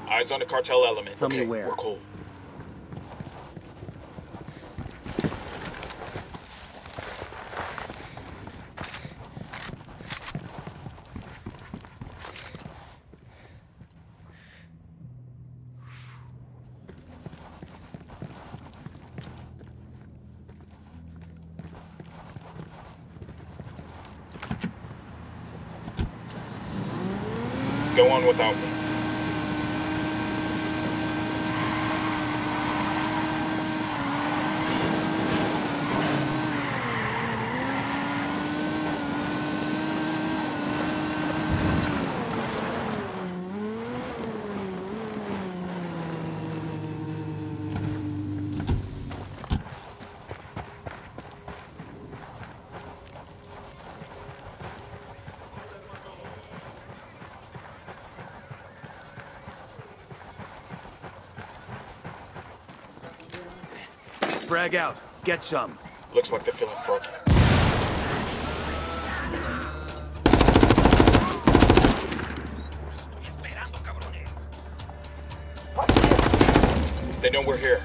Eyes on the cartel element. Tell me where. We're cool. Go on without me. Frag out. Get some. Looks like they're feeling froggy. They know we're here.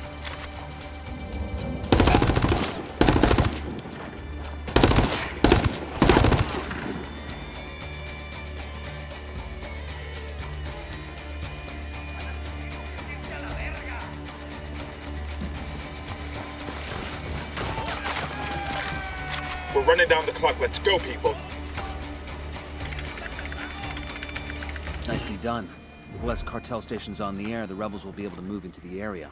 Let's go, people. Nicely done. With less cartel stations on the air, the rebels will be able to move into the area.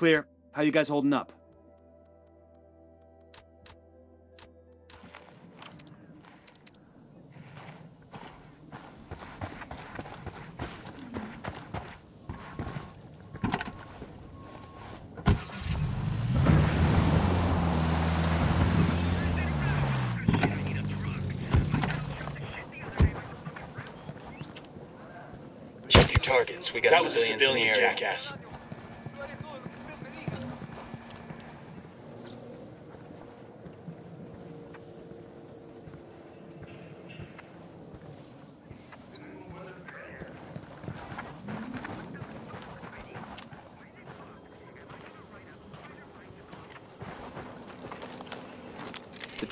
Clear. How you guys holding up? Check your targets. We got That was a civilian in the area. jackass.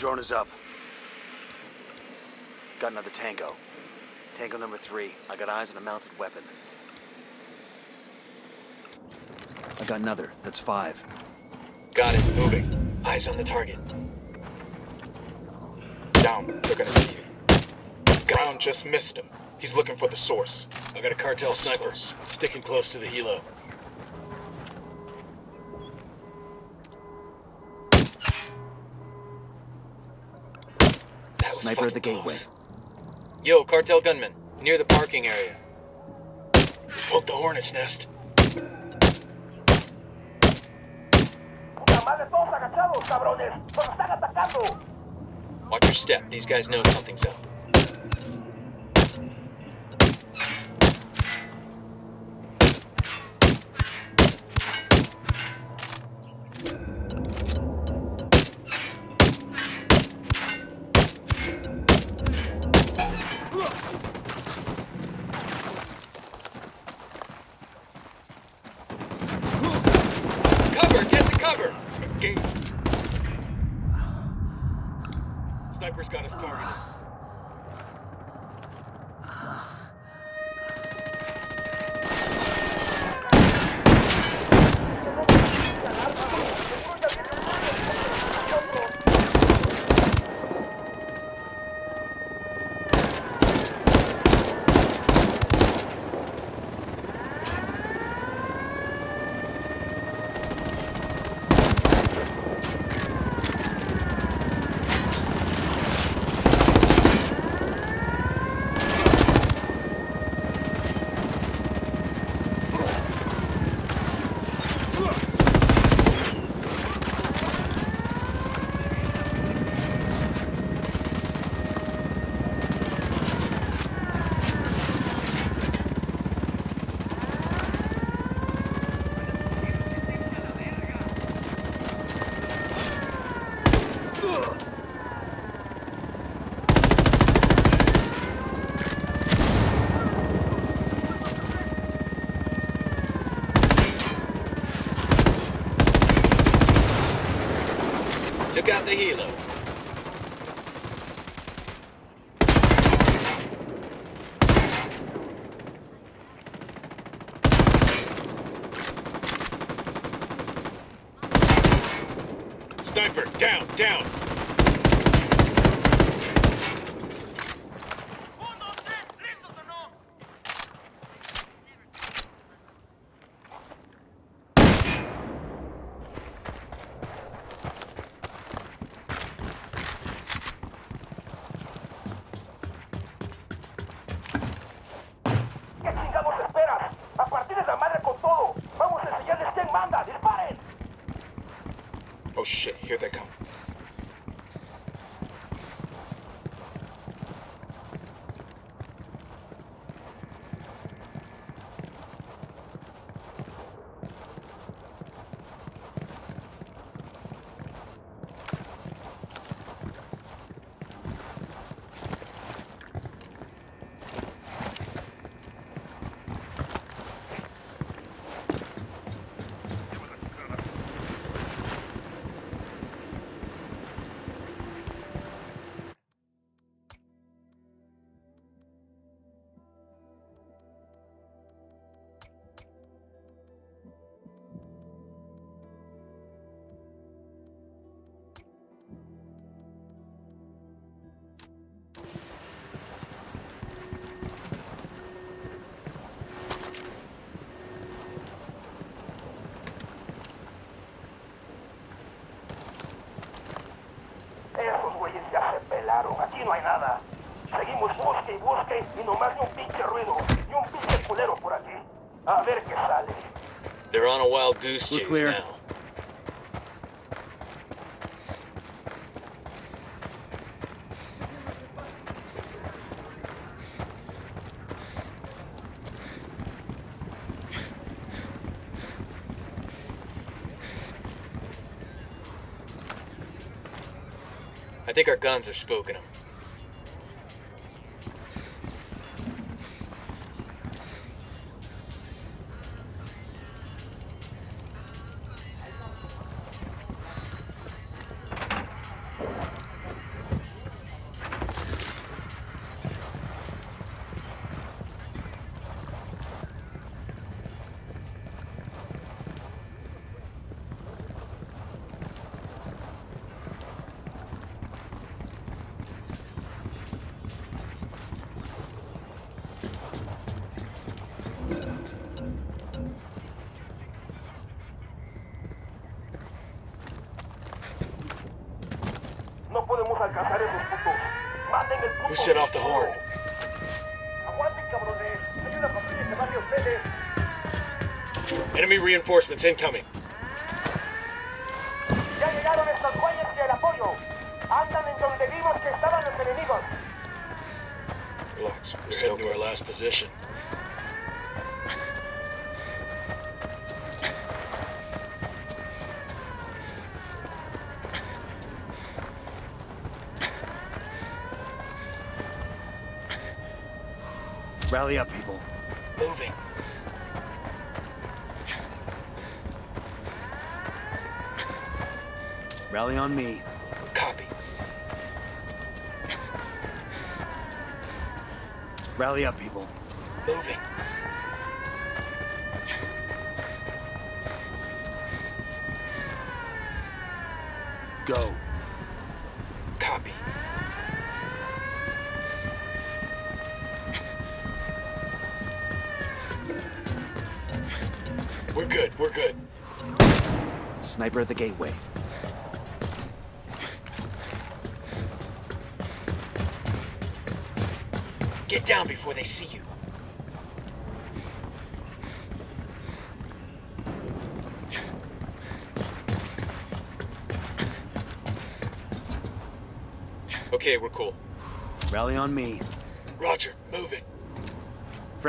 Drone is up. Got another tango. Tango number three. I got eyes on a mounted weapon. I got another. That's five. Got it. Moving. Eyes on the target. Down. They're gonna see you. Brown just missed him. He's looking for the source. I got a cartel sniper. Sticking close to the helo. Sniper at the fucking gateway. close. Yo, cartel gunman. Near the parking area. Poke the hornet's nest. ¡Puta madre, todos agachados, cabrones! ¡Nos están atacando! Watch your step. These guys know something's up. The helo. hay nada. Seguimos busque y busque y nomás ni un pinche ruido, ni un pinche culero por aquí. A ver qué sale. They're on a wild goose chase now. I think our guns are spooking them. It's incoming.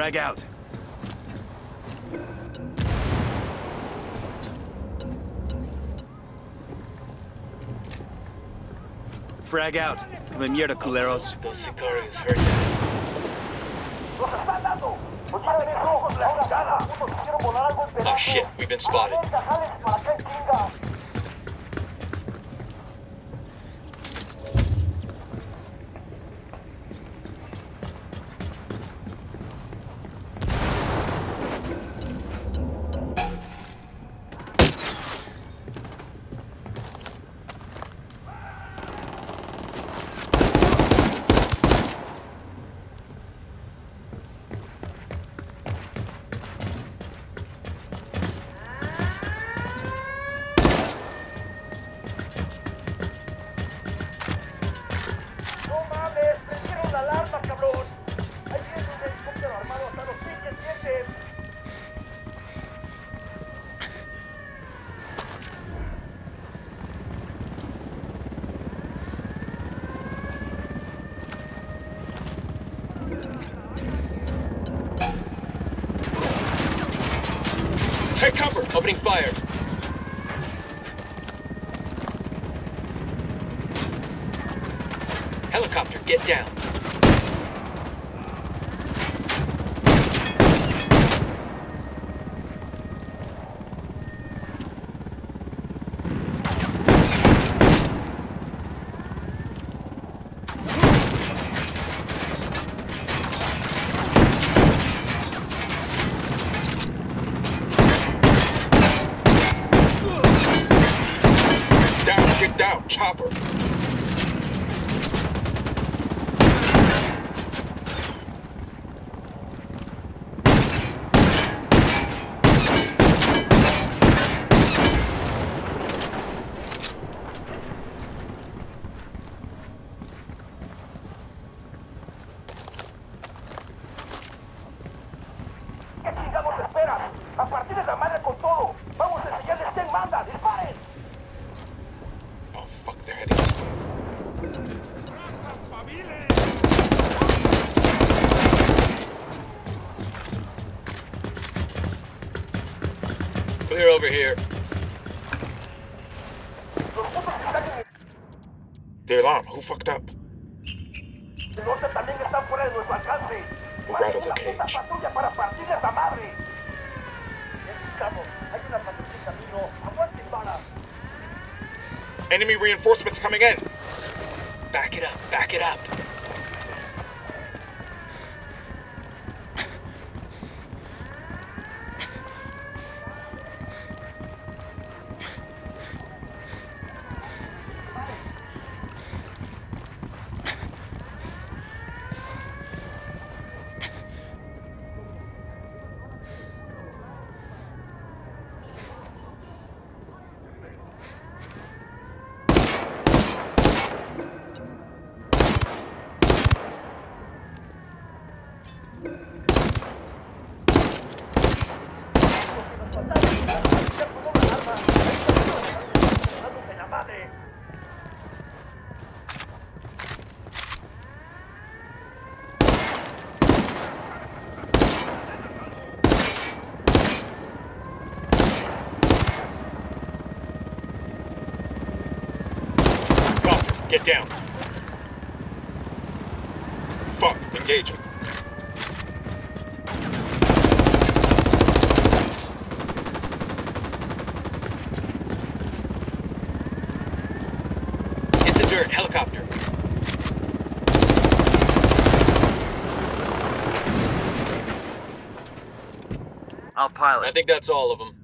Frag out. Frag out. Come in here, culeros. Those sicarios heard that. Oh shit, we've been spotted. Get down. Down. Fuck. Engaging. Hit the dirt. Helicopter. I'll pilot. I think that's all of them.